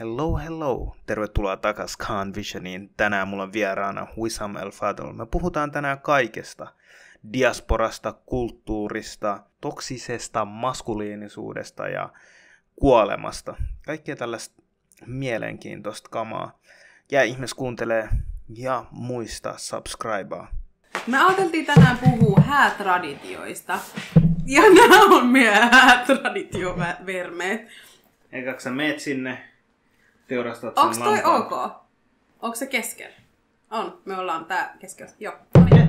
Hello, hello. Tervetuloa takas Khan Visioniin. Tänään mulla on vieraana Wissam El Fadl. Me puhutaan tänään kaikesta. Diasporasta, kulttuurista, toksisesta maskuliinisuudesta ja kuolemasta. Kaikkea tällaista mielenkiintoista kamaa. Jää ihmis kuuntelee ja muista subscribea. Me ajateltiin tänään puhua häätraditioista. Ja nämä on meidän häätraditiovermeet. Eikä sä meet sinne, teurastat sen Onks toi lampaan. ok? Onks se keskellä? On. Me ollaan tää keskellä. Joo. No niin.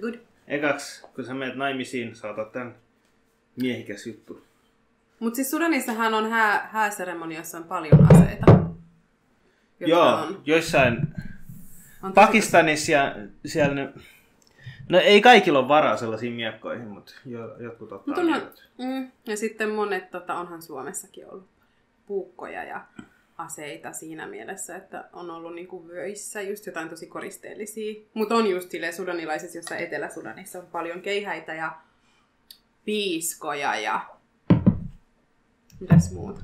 Good. Ekaks, kun sä meet naimisiin, saatat tän miehikäs juttu. Mut siis Sudanissahan on hää, hääseremoniassa on paljon aseita. Joo, On, joissain on Pakistanissa ja siellä ne... No ei kaikilla ole varaa sellaisiin miekkoihin, mutta jo, jotkut ottaa Mut niitä. mm, ja sitten monet, tota, onhan Suomessakin ollut puukkoja ja aseita siinä mielessä, että on ollut niinku vöissä just jotain tosi koristeellisia. Mutta on just silleen sudanilaisissa, jossa Etelä-Sudanissa on paljon keihäitä ja piiskoja ja mitäs muuta.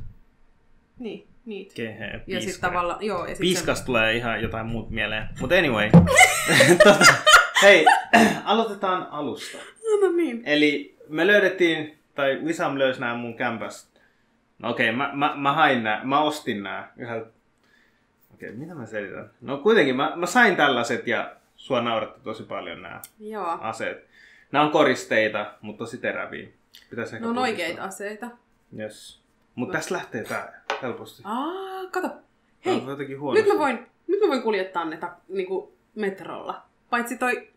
Niin, niitä. Keheä, Ja sitten tavallaan, joo, ja sit Piiskas tulee ihan jotain muut mieleen. Mutta anyway. tota, hei, aloitetaan alusta. Se... No niin. Eli me löydettiin, tai Wisam löysi nämä mun kämpästä. No okei, okay, mä, mä, mä hain nää, mä ostin nää yhdeltä... Okei, okay, mitä mä selitän? No kuitenkin, mä, mä sain tällaiset ja sua nauratti tosi paljon nämä Joo. aseet. Nämä on koristeita, mutta tosi teräviä. Pitäisi ehkä Ne on oikeita aseita. Yes. Mutta tässä lähtee tää helposti. Aa, kato. Hei. Nyt mä voin, nyt mä voin kuljettaa ne ta, niinku metrolla. Paitsi toi...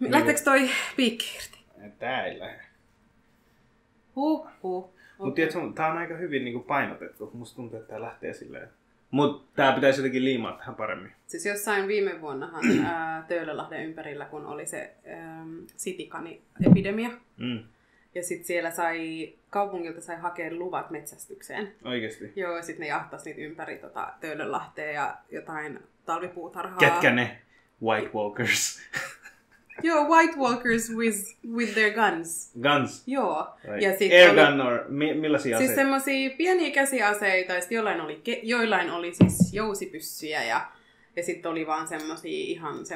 Niin. Lähteekö toi piikki irti? Tää ei lähde. Huh, huh. Mutta tiedätkö, tää on aika hyvin niinku painotettu. Musta tuntuu, että tää lähtee silleen. Mut tää pitäisi jotenkin liimaa tähän paremmin. Siis jossain viime vuonnahan ää, Töölölahden ympärillä, kun oli se sitikani-epidemia, Mm. ja sitten siellä sai, kaupungilta sai hakea luvat metsästykseen. Oikeesti. Joo, sitten ne jahtas niitä ympäri tota, Töölölahtea ja jotain talvipuutarhaa. Ketkä ne? White Walkers. Joo, White Walkers with, with their guns. Guns. Joo. Right. Ja sit Airgun or mi- millaisia Siis aseita? semmosia pieniä käsiaseita, ja sit jollain oli, ke- joillain oli siis jousipyssyjä, ja, ja sitten oli vaan semmosia ihan went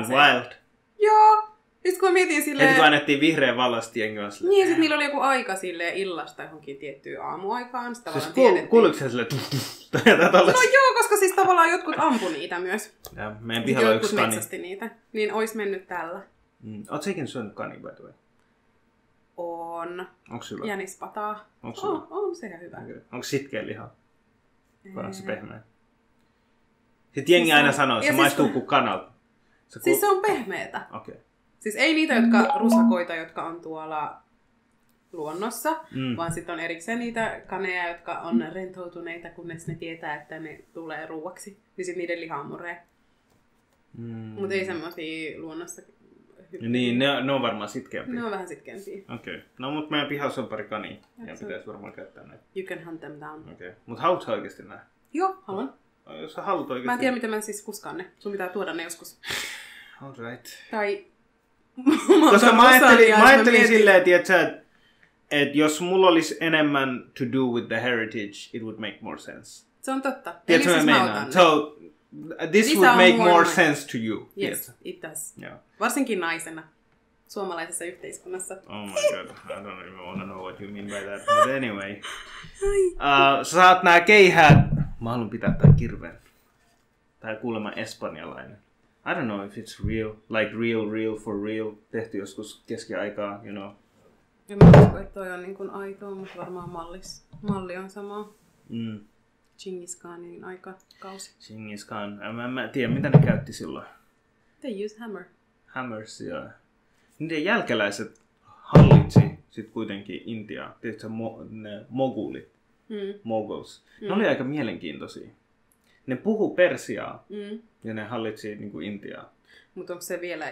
aseita. wild. Joo! Ja sit kun mietin Heti silleen... kun annettiin vihreä vallasti, jengi on silleen. Niin, ja sit niillä oli joku aika silleen illasta johonkin tiettyyn aamuaikaan. Sit Siis kuul- tiedettiin. kuuliko se silleen? No joo, koska siis tavallaan jotkut ampu niitä myös. Ja meidän pihalla on jotkut yksi kani. metsästi niitä. Niin ois mennyt tällä. Mm. Sä ikinä syönyt kani, by the way? On. Onks hyvä? Jänispataa. Hyvä? On, on se ihan hyvä. Okay. Onks sitkeä liha? Vai onko se pehmeä? Sitten jengi Siis aina on- sanoo, että se siis maistuu kuin kanalta. Se Siis se on pehmeetä. Okei. Okay. Siis ei niitä, jotka rusakoita, jotka on tuolla luonnossa, Mm. vaan sitten on erikseen niitä kaneja, jotka on rentoutuneita, kunnes ne tietää, että ne tulee ruuaksi. Niin sitten niiden liha muree. Mm. Mutta ei semmosia luonnossa hy- Niin, ne, ne on varmaan sitkeämpiä. Ne on vähän sitkeämpiä. Okei. Okay. No mut meidän pihassa on pari kania. Ja pitäisi varmaan käyttää näitä. You can hunt them down. Okei. Okay. Mut haluatko sä oikeesti nää? Joo, haluan. Jos sä haluat oikeesti. Mä en tiedä, miten mä siis kuskaan ne. Sun pitää tuoda ne joskus. Alright. Tai... Koska mä ajattelin, mä ajattelin silleen, että et, et jos mulla olisi enemmän to do with the heritage, it would make more sense. Se on totta. Tiedätkö Eli siis mä otan So, this These would make more my- sense to you. Yes, tiedätkö? it does. Joo. Varsinkin naisena suomalaisessa yhteiskunnassa. Oh my god, I don't even wanna know what you mean by that. But anyway. Uh, sä saat nää keihäät. Mä haluan pitää tän kirveen. Tää kuulemma espanjalainen. I don't know if it's real, like real, real for real. Tehty joskus keskiaikaa, you know. En mä usko, että toi on niin kuin aitoa, mutta varmaan mallis. malli on sama. Mm. Genghis Khanin aikakausi. Genghis Khan. Mä, mä tiedä, mitä ne käytti silloin. They use hammer. Hammers ja... Niiden jälkeläiset hallitsi sit kuitenkin Intiaa. Tiedätkö, mo, ne mogulit, Mm. moguls. Ne oli aika mielenkiintoisia. Ne puhu persiaa Mm. ja ne hallitsi niin kuin Intiaa. Mutta onko se vielä,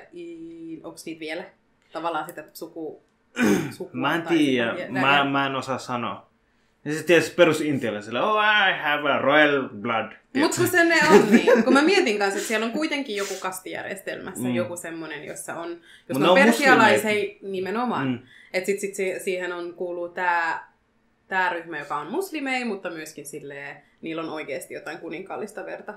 onko niitä vielä tavallaan sitä suku... sukua Mä en tiedä, mä, mä en osaa sanoa. Ja sitten tietysti perus intialaisille, oh I have a royal blood. Mutta kun se ne on niin, kun mä mietin kanssa, että siellä on kuitenkin joku kastijärjestelmässä, Mm. joku semmoinen, jossa on, jos Mut on on persialais, muslimeita. hei, nimenomaan, Mm. että sit, sit si- siihen on, kuuluu tää tämä ryhmä, joka on muslimei, mutta myöskin silleen, niillä on oikeasti jotain kuninkaallista verta.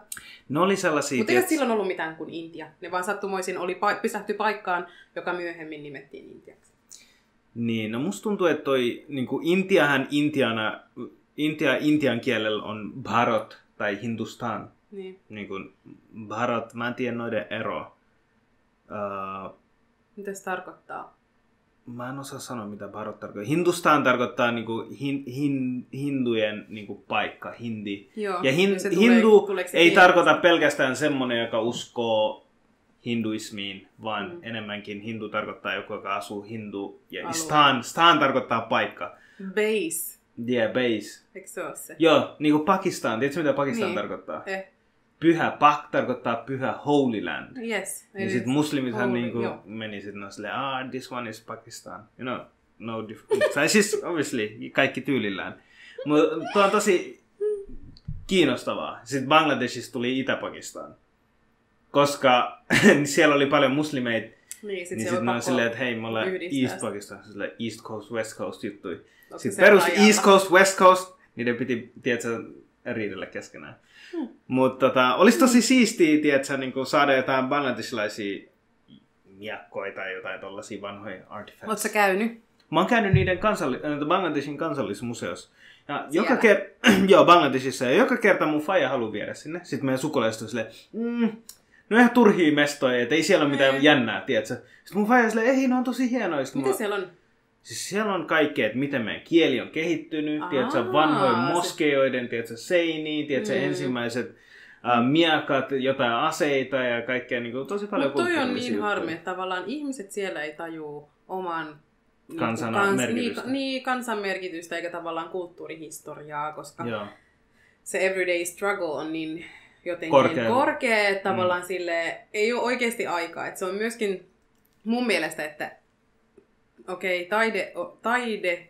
Ne oli sellaisia... Mutta ei silloin ollut mitään kuin Intia. Ne vaan sattumoisin oli pysähtyi paikkaan, joka myöhemmin nimettiin Intiaksi. Niin, no musta tuntuu, että toi niin Intiahan Intiana, Intia Intian kielellä on Bharat tai Hindustan. Niin. Niin kuin Bharat, mä en tiedä noiden ero. Uh, Mitä se tarkoittaa? mä en osaa sanoa, mitä Bharat tarkoittaa. Hindustan tarkoittaa niin kuin hin, hin, hindujen niin kuin paikka, hindi. Joo. Ja hin, se tulee- hindu tuleeko se ei tarkoita pelkästään semmonen, joka uskoo hinduismiin, vaan Mm. mm. enemmänkin hindu tarkoittaa joku, joka asuu hindu. Ja Alue. stan, stan tarkoittaa paikka. Base. Yeah, base. Eikö se ole se? Joo, niin kuin Pakistan. Tiedätkö mitä Pakistan Niin. tarkoittaa? Eh. Pyhä, Pak tarkoittaa pyhä Holy Land. Yes. Ja sit muslimithan Holy, niinku joo. meni sit no silleen, ah, this one is Pakistan. You know, no difference. tai siis obviously, kaikki tyylillään. Mutta tuo on tosi kiinnostavaa. Sitten Bangladeshista tuli Itä-Pakistan. Koska siellä oli paljon muslimeita, Niin, sit niin sitten on ne on pakko silleen, että hei, me ollaan East. Pakistan, silleen East Coast, West Coast juttui. Onko Sitten perus rajalla? East Coast, West Coast, niiden piti, tiedätkö, riidellä keskenään. Hmm. Mutta tota, olisi tosi siistiä, tiedätkö, niin saada jotain bangladesilaisia miakkoja tai jotain tollasia vanhoja artifacts. Oletko käynyt? Mä oon käynyt niiden kansalli- äh, Bangladeshin kansallismuseossa. Ja joka Siellä? kerta, joo, Bangladeshissa, ja joka kerta mun faija haluaa viedä sinne. Sitten meidän sukulaiset on silleen, mm, no ihan turhia mestoja, että ei siellä ole mitään Mm. jännää, tiedätkö? Sitten mun faija on silleen, ei, ne on tosi hienoja. Sitten Mitä mä- siellä on? Siis siellä on kaikkea, että miten meidän kieli on kehittynyt, Aa, tiedätkö, vanhojen se- moskeijoiden, tiedätkö, seiniä, tiedätkö, Mm. ensimmäiset äh, miekat, jotain aseita ja kaikkea, niin kuin, tosi paljon Mutta toi on niin harmi, että tavallaan ihmiset siellä ei tajuu oman niin Kansan merkitystä. Niin, niin, kansan merkitystä eikä tavallaan kulttuurihistoriaa, koska Joo. se everyday struggle on niin jotenkin Korkea. korkea, että tavallaan sille ei ole oikeasti aikaa. Että se on myöskin mun mielestä, että okei, okay, taide, taide,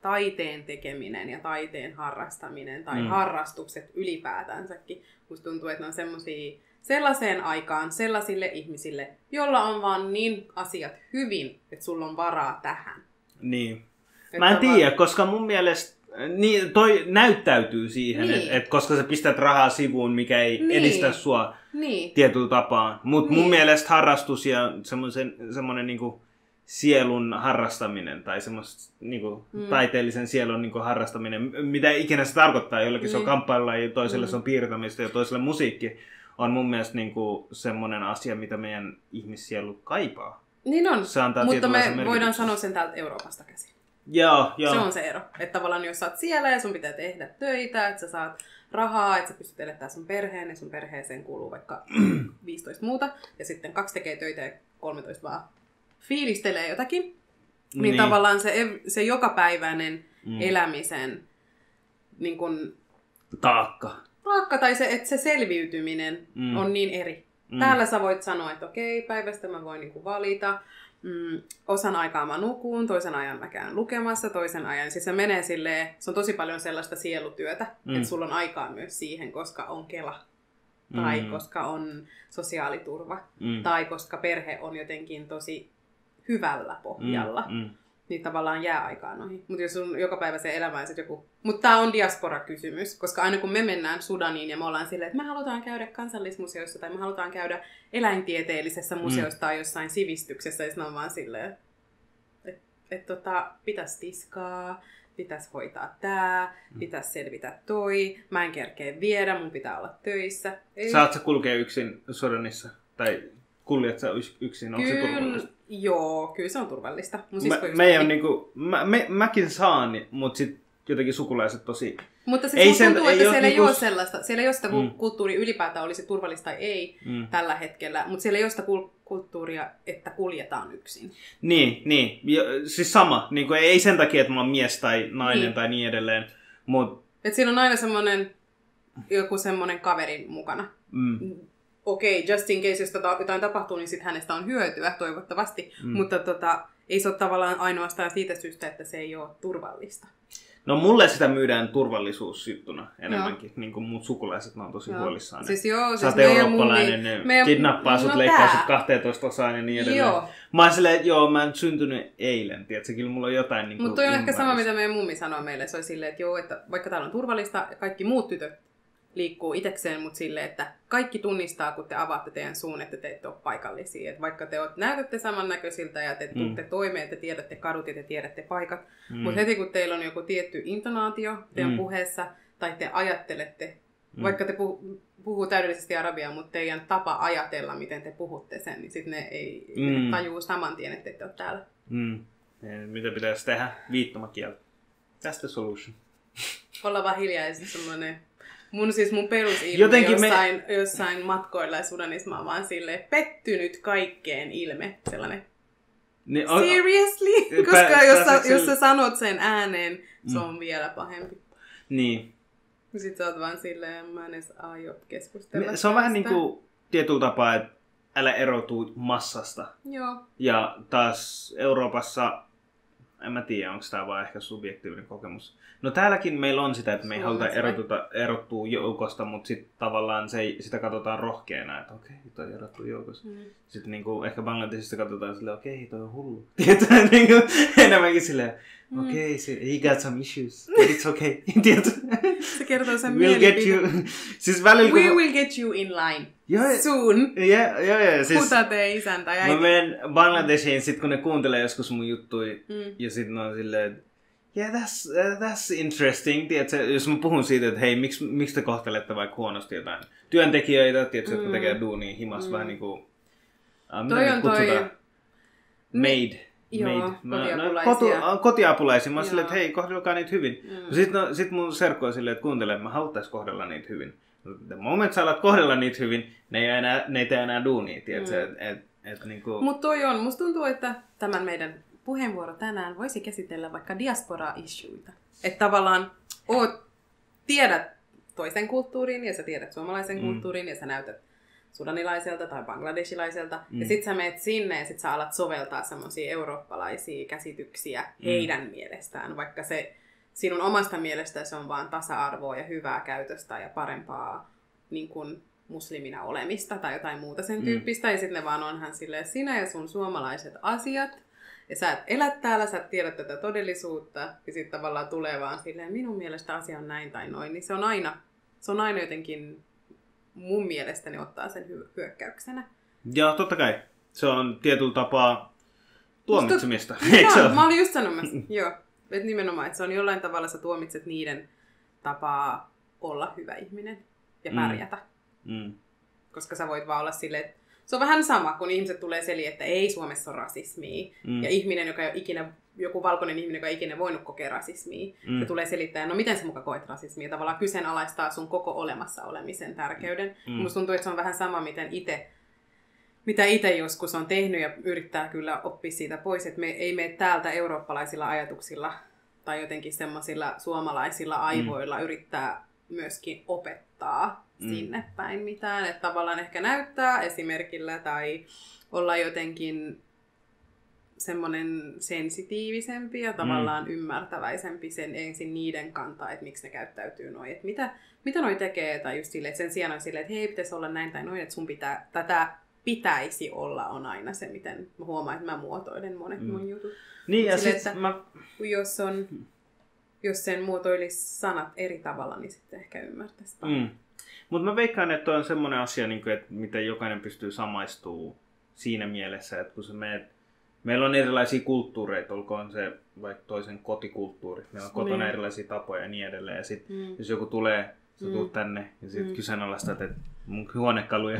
taiteen tekeminen ja taiteen harrastaminen tai Mm. mm. harrastukset ylipäätänsäkin, musta tuntuu, että ne on semmosia sellaiseen aikaan sellaisille ihmisille, jolla on vaan niin asiat hyvin, että sulla on varaa tähän. Niin. Että Mä en vaan- tiedä, koska mun mielestä niin, toi näyttäytyy siihen, Niin. että et koska sä pistät rahaa sivuun, mikä ei Niin. edistä sua Niin. tietyllä tapaa. Mutta mun Niin. mielestä harrastus ja semmoinen niinku sielun harrastaminen tai semmoista niinku Mm. taiteellisen sielun niinku harrastaminen, mitä ikinä se tarkoittaa. Jollekin se on Niin. kamppailulaji, toiselle Mm. se on piirtämistä ja toiselle musiikki on mun mielestä niinku semmoinen asia, mitä meidän ihmissielu kaipaa. Niin on, Se antaa mutta me voidaan sanoa sen täältä Euroopasta käsin. Joo, joo. Se on se ero. Että tavallaan jos sä oot siellä ja sun pitää tehdä töitä, että sä saat rahaa, että sä pystyt elättämään sun perheen ja sun perheeseen kuuluu vaikka 15 muuta ja sitten kaksi tekee töitä ja 13 vaan fiilistelee jotakin, niin, Niin. niin tavallaan se, se jokapäiväinen Mm. elämisen niin kun, Taakka. taakka tai se, että se selviytyminen Mm. on niin eri. Mm. Täällä sä voit sanoa, että okei, päivästä mä voin niinku valita. Mm, osan aikaa mä nukuun, toisen ajan mä käyn lukemassa, toisen ajan. Siis se menee silleen, se on tosi paljon sellaista sielutyötä, Mm. että sulla on aikaa myös siihen, koska on Kela. Tai Mm. koska on sosiaaliturva. Mm. Tai koska perhe on jotenkin tosi hyvällä pohjalla. Mm. Mm. Niin tavallaan jää aikaa noihin. Mutta jos sun joka päivä se elämä sit joku... Mutta tämä on diaspora-kysymys, koska aina kun me mennään Sudaniin ja me ollaan silleen, että me halutaan käydä kansallismuseossa tai me halutaan käydä eläintieteellisessä museossa mm. tai jossain sivistyksessä, ja on vaan silleen, että et, tota, pitäisi tiskaa, pitäisi hoitaa tää, Mm. pitäisi selvitä toi, mä en kerkeä viedä, mun pitää olla töissä. Ei. Saat sä kulkea yksin Sudanissa? Tai kuljet sä yks- yksin? Onko se Kyllä, turvallista? Joo, kyllä se on turvallista. Mun Mä, sisko just me ei on niinku, mä, me, mäkin saan, mutta sit jotenkin sukulaiset tosi... Mutta siis Ei ei sen- tuntuu, ei että oo siellä ei niinku- ole sellaista, siellä ei ole sitä Mm. mm. kulttuuri ylipäätään olisi turvallista tai ei Mm. tällä hetkellä, mutta siellä ei ole sitä kul- kulttuuria, että kuljetaan yksin. Niin, niin. Jo, siis sama. Niin kuin, ei sen takia, että mä oon mies tai nainen Niin. tai niin edelleen. Mut, Et siinä on aina semmoinen joku semmoinen kaveri mukana. mm, Okei, okay, just in case, jos tota, jotain tapahtuu, niin sit hänestä on hyötyä toivottavasti. Mm. Mutta tota, ei se ole tavallaan ainoastaan siitä syystä, että se ei ole turvallista. No mulle sitä myydään turvallisuusjuttuna enemmänkin. Niin kuin muut sukulaiset, mä oon tosi Joo. huolissaan. Siis joo, Sä siis oot eurooppalainen, mummi- ne meidän- kidnappaa sut, no leikkaa tää. sut 12 osaan ja niin edelleen. Joo. Mä oon silleen, että joo, mä en syntynyt eilen, tiedätkö, kyllä mulla on jotain niin Mutta toi on ehkä sama, mitä meidän mummi sanoi meille. Se oli silleen, että joo, että vaikka täällä on turvallista kaikki muut tytöt liikkuu itekseen, mutta silleen, että kaikki tunnistaa, kun te avaatte teidän suun, että te ette ole paikallisia. Että vaikka te oot, näytätte samannäköisiltä ja te Mm. tuutte toimeen, te tiedätte kadut ja te tiedätte paikat, Mm. mutta heti kun teillä on joku tietty intonaatio teidän Mm. puheessa, tai te ajattelette, Mm. vaikka te puhu, puhuu täydellisesti arabiaa, mutta teidän tapa ajatella, miten te puhutte sen, niin sitten ne ei Mm. mm. tajuu saman tien, että te ette ole täällä. Mm. Mitä pitäisi tehdä? Viittomakieltä. The solution. olla vaan hiljaa ja sitten semmoinen... Mun siis mun perusilme Jotenkin jossain, me... jossain matkoilla ja Sudanissa mä oon vaan silleen pettynyt kaikkeen ilme. Sellainen Niin, on, seriously? Pä- Koska jos sä, jos sä sanot sen ääneen, se Mm. on vielä pahempi. niin. Sitten sä oot vaan silleen, mä en edes aio keskustella Se on vähän niin tästä. kuin tietyllä tapaa, että älä erotu massasta. Joo. Ja taas Euroopassa, en mä tiedä, onko tämä vaan ehkä subjektiivinen kokemus. No täälläkin meillä on sitä, että me ei haluta erotuta, erottua joukosta, mutta sitten tavallaan se, sitä katsotaan rohkeana, että okei, toi erottuu joukosta. Mm. Sitten niinku, ehkä Bangladesista katsotaan silleen, okei, toi on hullu. Tiedätkö, niinku, enemmänkin silleen, Mm. okay, he got some issues, but it's okay. Tiedätkö? Se kertoo sen We'll get you. siis välillä We kun... will get you in line. Joo, Soon. joo, joo, joo, siis... Huta tee isäntä ja Mä äiti. menen Bangladeshiin sit kun ne kuuntelee joskus mun juttui Mm. ja sit ne on silleen, yeah, that's, uh, that's interesting. Tiedätkö, jos mä puhun siitä, että hei, miksi, miksi te kohtelette vaikka huonosti jotain työntekijöitä, tiedätkö, jotka Mm. tekee duunia himas Mm. vähän niinku... Uh, Toi on toi... Maid. Joo, maid. Mä- kotiapulaisia. kotu, kotiapulaisia. Mä silleen, että hei, kohdelkaa niitä hyvin. Mm. Sitten no, sit mun serkku on silleen, että kuuntele, mä haluttais kohdella niitä hyvin. The moment sä alat kohdella niitä hyvin, ne ei, enää, ne ei tee enää duunia, tiedätkö? Mm. Et, et, et, niinku... Mutta toi on, musta tuntuu, että tämän meidän puheenvuoro tänään voisi käsitellä vaikka diaspora-issuita. Että tavallaan oot, tiedät toisen kulttuurin ja sä tiedät suomalaisen mm. kulttuurin ja sä näytät sudanilaiselta tai bangladesilaiselta. Mm. Mm. Ja sit sä meet sinne ja sit sä alat soveltaa semmoisia eurooppalaisia käsityksiä Mm. heidän mielestään, vaikka se sinun omasta mielestä se on vaan tasa-arvoa ja hyvää käytöstä ja parempaa niin kuin muslimina olemista tai jotain muuta sen Mm. tyyppistä. Ja sitten ne vaan onhan silleen, sinä ja sun suomalaiset asiat. Ja sä et elä täällä, sä et tiedä tätä todellisuutta. Ja sitten tavallaan tulee vaan silleen, minun mielestä asia on näin tai noin. Niin se on aina, se on aina jotenkin mun mielestäni ottaa sen hy- hyökkäyksenä. Joo, totta kai. Se on tietyllä tapaa tuomitsemista. Musta- Eikö se mä olin just sanomassa. Joo. Et nimenomaan, että se on jollain tavalla, sä tuomitset niiden tapaa olla hyvä ihminen ja Mm. pärjätä. Mm. Koska sä voit vaan olla silleen, että se on vähän sama, kun ihmiset tulee seli, että ei Suomessa ole rasismia. Mm. Ja ihminen, joka ei ole ikinä, joku valkoinen ihminen, joka ei ikinä voinut kokea rasismia, Mm. mm. se tulee selittää, no miten sä muka koet rasismia, tavallaan kyseenalaistaa sun koko olemassa olemisen tärkeyden. Mm. Mm. Musta tuntuu, että se on vähän sama, miten itse mitä itse joskus on tehnyt ja yrittää kyllä oppia siitä pois, että me ei mene täältä eurooppalaisilla ajatuksilla tai jotenkin semmoisilla suomalaisilla aivoilla mm. yrittää myöskin opettaa Mm. mm. sinne päin mitään. Että tavallaan ehkä näyttää esimerkillä tai olla jotenkin semmoinen sensitiivisempi ja tavallaan mm. ymmärtäväisempi sen ensin niiden kantaa, että miksi ne käyttäytyy noin. Että mitä, mitä noi tekee, tai just silleen, että sen sijaan on silleen, että hei, pitäisi olla näin tai noin, että sun pitää, tätä pitäisi olla on aina se, miten mä huomaan, että mä muotoilen monet Mm. mm. mun jutut. Niin, ja Silleen, sit että- mä... Jos, on, jos sen muotoilisi sanat eri tavalla, niin sitten ehkä ymmärtäisi. Mm. Mutta mä veikkaan, että on semmoinen asia, niin kuin, että miten jokainen pystyy samaistuu siinä mielessä, että kun sä meet, meillä on erilaisia kulttuureita, olkoon se vaikka toisen kotikulttuuri, meillä on kotona Niin. erilaisia tapoja ja niin edelleen. Ja sit, Mm. jos joku tulee, sä Mm. tuut tänne ja sit Mm. kyseenalaistat, että mun huonekaluja.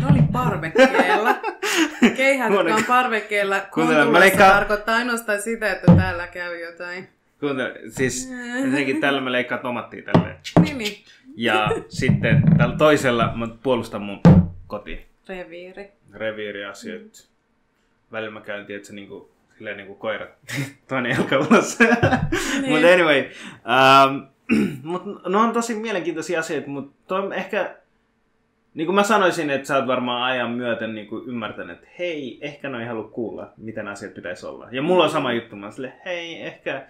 Ne oli parvekkeella. Keihät, jotka on parvekkeella Kuuntele, mä leikkaan- tarkoittaa ainoastaan sitä, että täällä käy jotain. Kuuntele, siis ensinnäkin tällä mä leikkaan tomattia tälleen. Niin, niin. Ja sitten tällä toisella mä puolustan mun koti Reviiri. reviiriasiat. Mm. Välillä mä käyn, tiedätkö, niinku, silleen niinku koirat. Toinen jalka ulos. Niin. mutta anyway. Um, mut ne on tosi mielenkiintoisia asioita, mutta toi ehkä... Niin kuin mä sanoisin, että sä oot varmaan ajan myöten niin kuin ymmärtänyt, että hei, ehkä ne ei halua kuulla, miten asiat pitäisi olla. Ja mulla on sama juttu, mä oon silleen, hei, ehkä,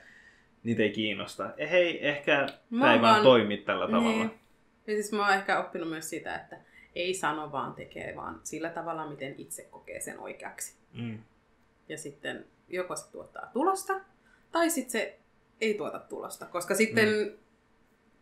niitä ei kiinnosta. Hei, ehkä Mä tämä ei vaan vaan- toimi tällä tavalla. Niin. Ja siis mä oon ehkä oppinut myös sitä, että ei sano vaan tekee, vaan sillä tavalla, miten itse kokee sen oikeaksi. Mm. Ja sitten joko se tuottaa tulosta, tai sitten se ei tuota tulosta. Koska sitten mm.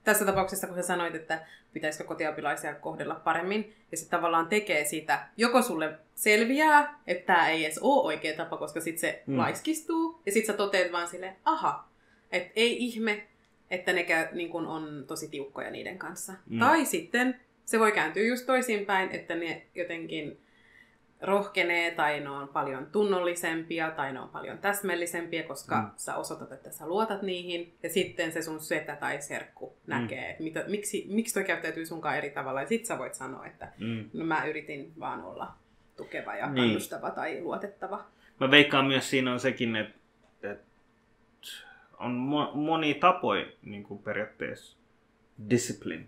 tässä tapauksessa, kun sä sanoit, että pitäisikö kotiopilaisia kohdella paremmin, ja se tavallaan tekee sitä, joko sulle selviää, että tämä ei edes ole oikea tapa, koska sitten se Mm. laiskistuu, ja sitten sä toteat vaan silleen, aha, että ei ihme, että ne käy, niin kun on tosi tiukkoja niiden kanssa. Mm. Tai sitten se voi kääntyä just toisinpäin, että ne jotenkin rohkenee tai ne on paljon tunnollisempia tai ne on paljon täsmällisempiä, koska Mm. mm. sä osoitat, että sä luotat niihin. Ja sitten se sun setä tai serkku näkee, että mitä, miksi, miksi toi käyttäytyy sunkaan eri tavalla. Ja sit sä voit sanoa, että Mm. no mä yritin vaan olla tukeva ja Niin. kannustava tai luotettava. Mä veikkaan myös siinä on sekin, että, että on mo- moni tapoja niin kuin periaatteessa discipline.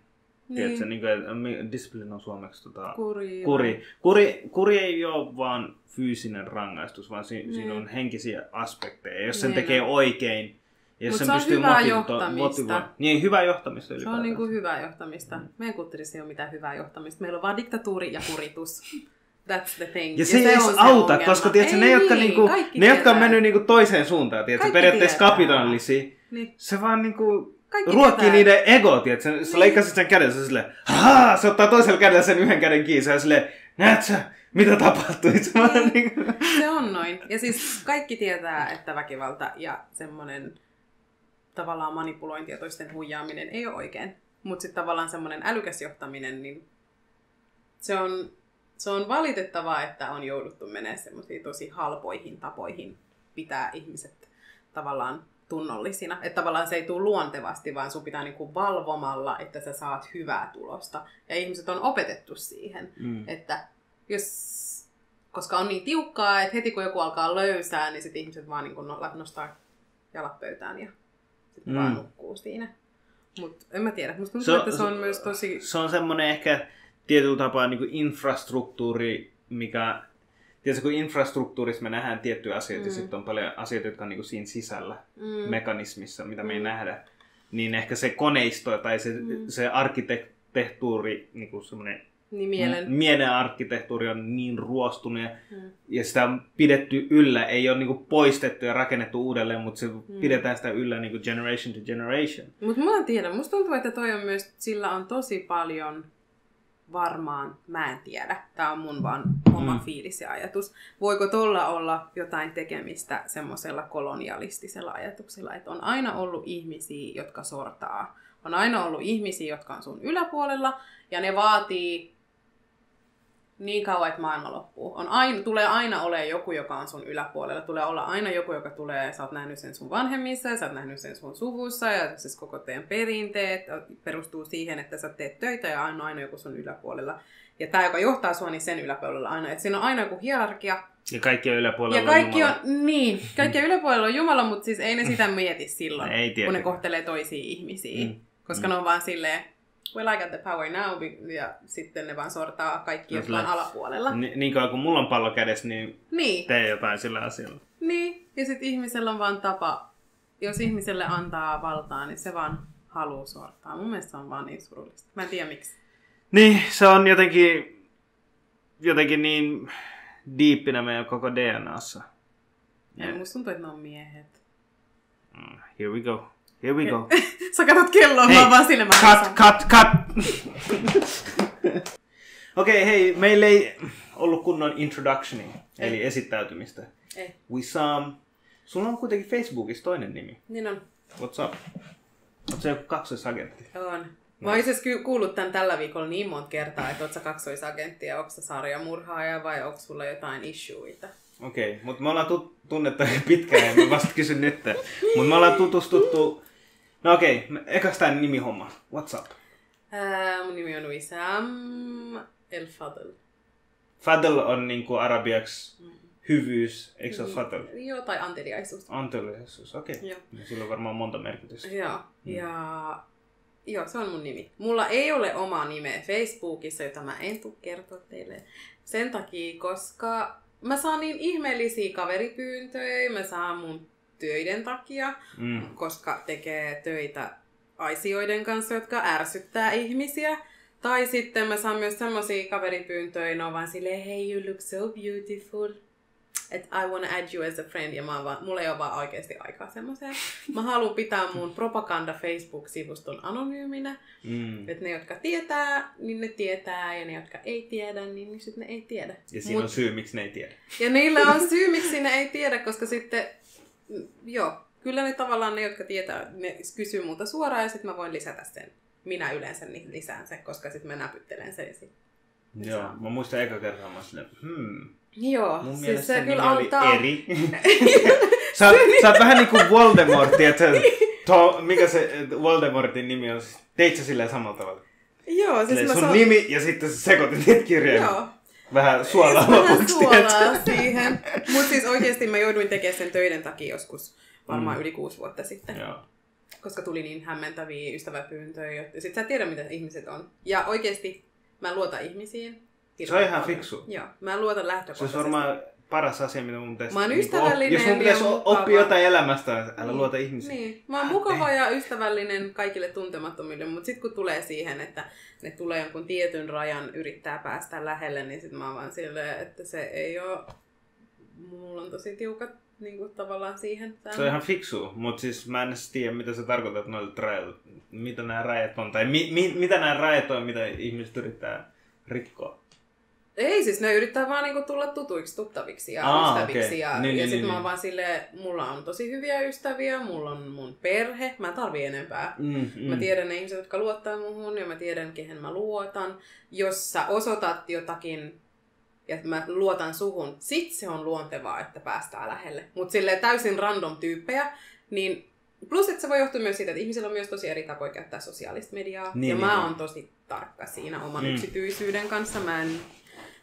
Niin. Tiedätkö, niin kuin, että mi- discipline on suomeksi tota, Kuri. kuri. kuri. Kuri ei ole vaan fyysinen rangaistus, vaan si- Niin. siinä on henkisiä aspekteja. Jos sen Niin tekee on. oikein, ja jos Mut sen se on pystyy hyvää motivo- johtamista. motivo- Niin, hyvää johtamista Se on ylipäätään. niin kuin hyvää johtamista. Meidän kulttuurissa ei ole mitään hyvää johtamista. Meillä on vaan diktatuuri ja kuritus. That's the thing. Ja se ei edes on se auta, ongelma. koska tiedätkö, ei ne, jotka, niin, niinku, ne, jotka on mennyt niinku toiseen suuntaan, tiedätkö, Kaikki periaatteessa tietää. kapitalisi, Niin. se vaan niinku Kaikki ruokkii tietää. niiden ego, tiedätkö? Sä, sä leikkasit sen käden, se silleen, Haa! se ottaa toisella kädellä sen yhden käden kiinni, silleen, näet sä, mitä tapahtui? Niin. niinku, Se on noin. Ja siis kaikki tietää, että väkivalta ja semmoinen tavallaan manipulointi ja toisten huijaaminen ei ole oikein. Mutta sitten tavallaan semmoinen älykäs johtaminen, niin se on, se on valitettavaa, että on jouduttu menemään semmoisiin tosi halpoihin tapoihin pitää ihmiset tavallaan tunnollisina. Että tavallaan se ei tule luontevasti, vaan sun pitää niinku valvomalla, että sä saat hyvää tulosta. Ja ihmiset on opetettu siihen. mm. Että jos, koska on niin tiukkaa, että heti kun joku alkaa löysää, niin sitten ihmiset vaan niin no, nostaa jalat pöytään ja sitten Mm. vaan nukkuu siinä. Mutta en mä tiedä, musta tuntuu, Se on- että se on se- myös tosi... se on semmoinen ehkä tietyllä tapaa niin kuin infrastruktuuri, mikä... Tiedätkö, kun infrastruktuurissa me nähdään tiettyjä asioita, mm. ja sitten on paljon asioita, jotka on niin kuin siinä sisällä, Mm, mekanismissa, mitä me ei Mm. nähdä, niin ehkä se koneisto tai se, Mm. se arkkitehtuuri, niin kuin semmoinen niin mielen. mielen arkkitehtuuri on niin ruostunut ja, Mm. ja sitä on pidetty yllä, ei ole niin kuin poistettu ja rakennettu uudelleen, mutta se Mm. pidetään sitä yllä niin kuin generation to generation. Mutta mä en tiedä, musta tuntuu, että toi on myös, sillä on tosi paljon varmaan, mä en tiedä, tää on mun vaan oma Mm. mm. fiilis ja ajatus. Voiko tolla olla jotain tekemistä semmoisella kolonialistisella ajatuksella, että on aina ollut ihmisiä, jotka sortaa. On aina ollut ihmisiä, jotka on sun yläpuolella, ja ne vaatii niin kauan, että maailma loppuu. On aina, tulee aina olemaan joku, joka on sun yläpuolella. Tulee olla aina joku, joka tulee, sä oot nähnyt sen sun vanhemmissa, ja sä oot nähnyt sen sun suvussa, ja siis koko teidän perinteet perustuu siihen, että sä teet töitä, ja aina aina joku sun yläpuolella. Ja tämä, joka johtaa sua, niin sen yläpuolella aina. Et siinä on aina joku hierarkia. Ja kaikki on yläpuolella Ja kaikki on, Jumala. niin, kaikki on yläpuolella on Jumala, mutta siis ei ne sitä mieti silloin, Ei kun ne kohtelee toisia ihmisiä. Mm. Koska mm. ne on vaan silleen, well I got the power now, ja sitten ne vaan sortaa kaikki, No sillä- alapuolella. Ni, niin kauan kuin mulla on pallo kädessä, niin Niin, tee jotain sillä asialla. niin. Ja sitten ihmisellä on vaan tapa, jos ihmiselle antaa valtaa, niin se vaan haluaa sortaa. Mun mielestä se on vaan niin surullista. Mä en tiedä miksi. Niin, se on jotenkin, jotenkin niin diippinä meidän koko DNAssa. Ja Yeah. musta tuntuu, että ne on miehet. Mm, Here we go. Here we go. Sä katsot kelloa, Hei, mä oon vaan mä Cut, cut, cut! Okei, okay, hei, meillä ei ollut kunnon introductioni, eli Ei. esittäytymistä. Ei. Wissam, sulla on kuitenkin Facebookissa toinen nimi. Niin on. What's up? Oot sä joku kaksoisagentti? On. Mä oon ky- kuullut tän tällä viikolla niin monta kertaa, että oot sä kaksoisagentti ja onko sä sarjamurhaaja vai onko sulla jotain issueita. Okei, okay, mutta me ollaan tut- tunnettu pitkään ja mä vasta kysyn nyt. Mutta me ollaan tutustuttu... No okei, okay, ekas tää nimihomma. What's up? Ää, mun nimi on Wissam El Fadl. Fadl on niinku arabiaksi hyvyys, eikö se ole fadl? Joo, tai anteliaisuus. Anteliaisuus, okei. Okay. Joo. Sillä on varmaan monta merkitystä. Joo, ja joo, se on mun nimi. Mulla ei ole omaa nimeä Facebookissa, jota mä en tuu kertoa teille sen takia, koska mä saan niin ihmeellisiä kaveripyyntöjä, mä saan mun töiden takia, Mm. koska tekee töitä asioiden kanssa, jotka ärsyttää ihmisiä. Tai sitten mä saan myös semmosia kaveripyyntöjä, ne on vaan silleen, hey you look so beautiful. Että I wanna add you as a friend, ja mä vaan, mulla ei ole vaan oikeasti aikaa semmoiseen. Mä haluan pitää mun propaganda Facebook-sivuston anonyyminä. Mm. Että ne, jotka tietää, niin ne tietää, ja ne, jotka ei tiedä, niin, niin sitten ne ei tiedä. Ja siinä on syy, miksi ne ei tiedä. Ja niillä on syy, miksi ne ei tiedä, koska sitten, joo, kyllä ne tavallaan ne, jotka tietää, ne kysyy multa suoraan, ja sitten mä voin lisätä sen. Minä yleensä niin lisään sen, koska sitten mä näpyttelen sen. ja sit- Joo, mä muistan eka kertaa, mä silleen, hmm, Joo, mun siis se kyllä antaa... eri. sä, oot, sä oot vähän niinku Voldemort, että to, mikä se Voldemortin nimi on? Teit sä silleen samalla tavalla? Joo, siis Silleen mä sun saan... nimi ja sitten sä sekoitit niitä kirjoja. Joo. Vähän suolaa Vähän lopuksi. suolaa siihen. Mutta siis oikeasti mä jouduin tekemään sen töiden takia joskus varmaan Mm. yli kuusi vuotta sitten. Joo. koska tuli niin hämmentäviä ystäväpyyntöjä, että sit sä et tiedä, mitä ihmiset on. Ja oikeasti mä luotan ihmisiin. Se on ihan fiksu. Joo, mä luotan Se lähtökohtaisesti. olisi varmaan paras asia, mitä mun pitäisi... Mä oon niinku ystävällinen Jos mun pitäisi oppia jotain elämästä, niin älä Niin. luota ihmisiin. Niin, mä oon mukava ja ystävällinen kaikille tuntemattomille, mutta sitten kun tulee siihen, että ne tulee jonkun tietyn rajan yrittää päästä lähelle, niin sitten mä oon vaan silleen, että se ei ole... Mulla on tosi tiukat niin kuin, tavallaan siihen. Se on ihan fiksu, mutta siis mä en edes tiedä, mitä sä tarkoitat noilla rajoilla. Mitä nämä rajat on, tai mi, mi, mitä nämä rajat on, mitä ihmiset yrittää rikkoa. Ei, siis ne yrittää vaan niinku tulla tutuiksi, tuttaviksi ja Aa, ystäviksi. okei. Ja, Niin, ja niin, sitten niin, mä niin. oon vaan silleen, mulla on tosi hyviä ystäviä, mulla on mun perhe, mä tarvii enempää. Mm, Mä tiedän ne ihmiset, jotka luottaa muhun ja mä tiedän, kehen mä luotan. Jos sä osoitat jotakin ja mä luotan suhun, sit se on luontevaa, että päästään lähelle. Mutta sille täysin random tyyppejä, niin plus, että se voi johtua myös siitä, että ihmisillä on myös tosi eri tapoja käyttää sosiaalista mediaa. Niin, ja niin, mä niin. oon tosi tarkka siinä oman Mm. yksityisyyden kanssa. Mä en,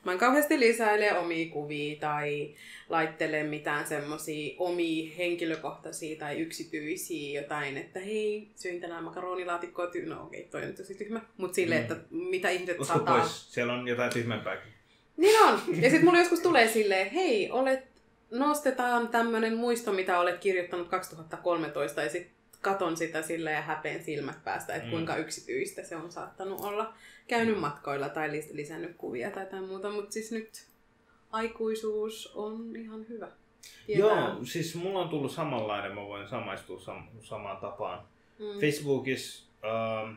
mä en kauheasti lisäile omia kuvia tai laittele mitään semmosia omia henkilökohtaisia tai yksityisiä jotain, että hei, söin tänään makaronilaatikkoa, ty- no okei, toi on tosi tyhmä, mutta silleen, Mm. että mitä ihmiset Usko sataa. pois, siellä on jotain tyhmempääkin. Niin on. Ja sitten mulla joskus tulee silleen, hei, olet, nostetaan tämmönen muisto, mitä olet kirjoittanut 2013, ja sitten katon sitä sille ja häpeen silmät päästä, että Mm. kuinka yksityistä se on saattanut olla. Käynyt matkoilla tai lis- lisännyt kuvia tai jotain muuta, mutta siis nyt aikuisuus on ihan hyvä. Tietää. Joo, siis mulla on tullut samanlainen, mä voin samaistua sam- samaan tapaan. Mm. Facebookissa, ähm,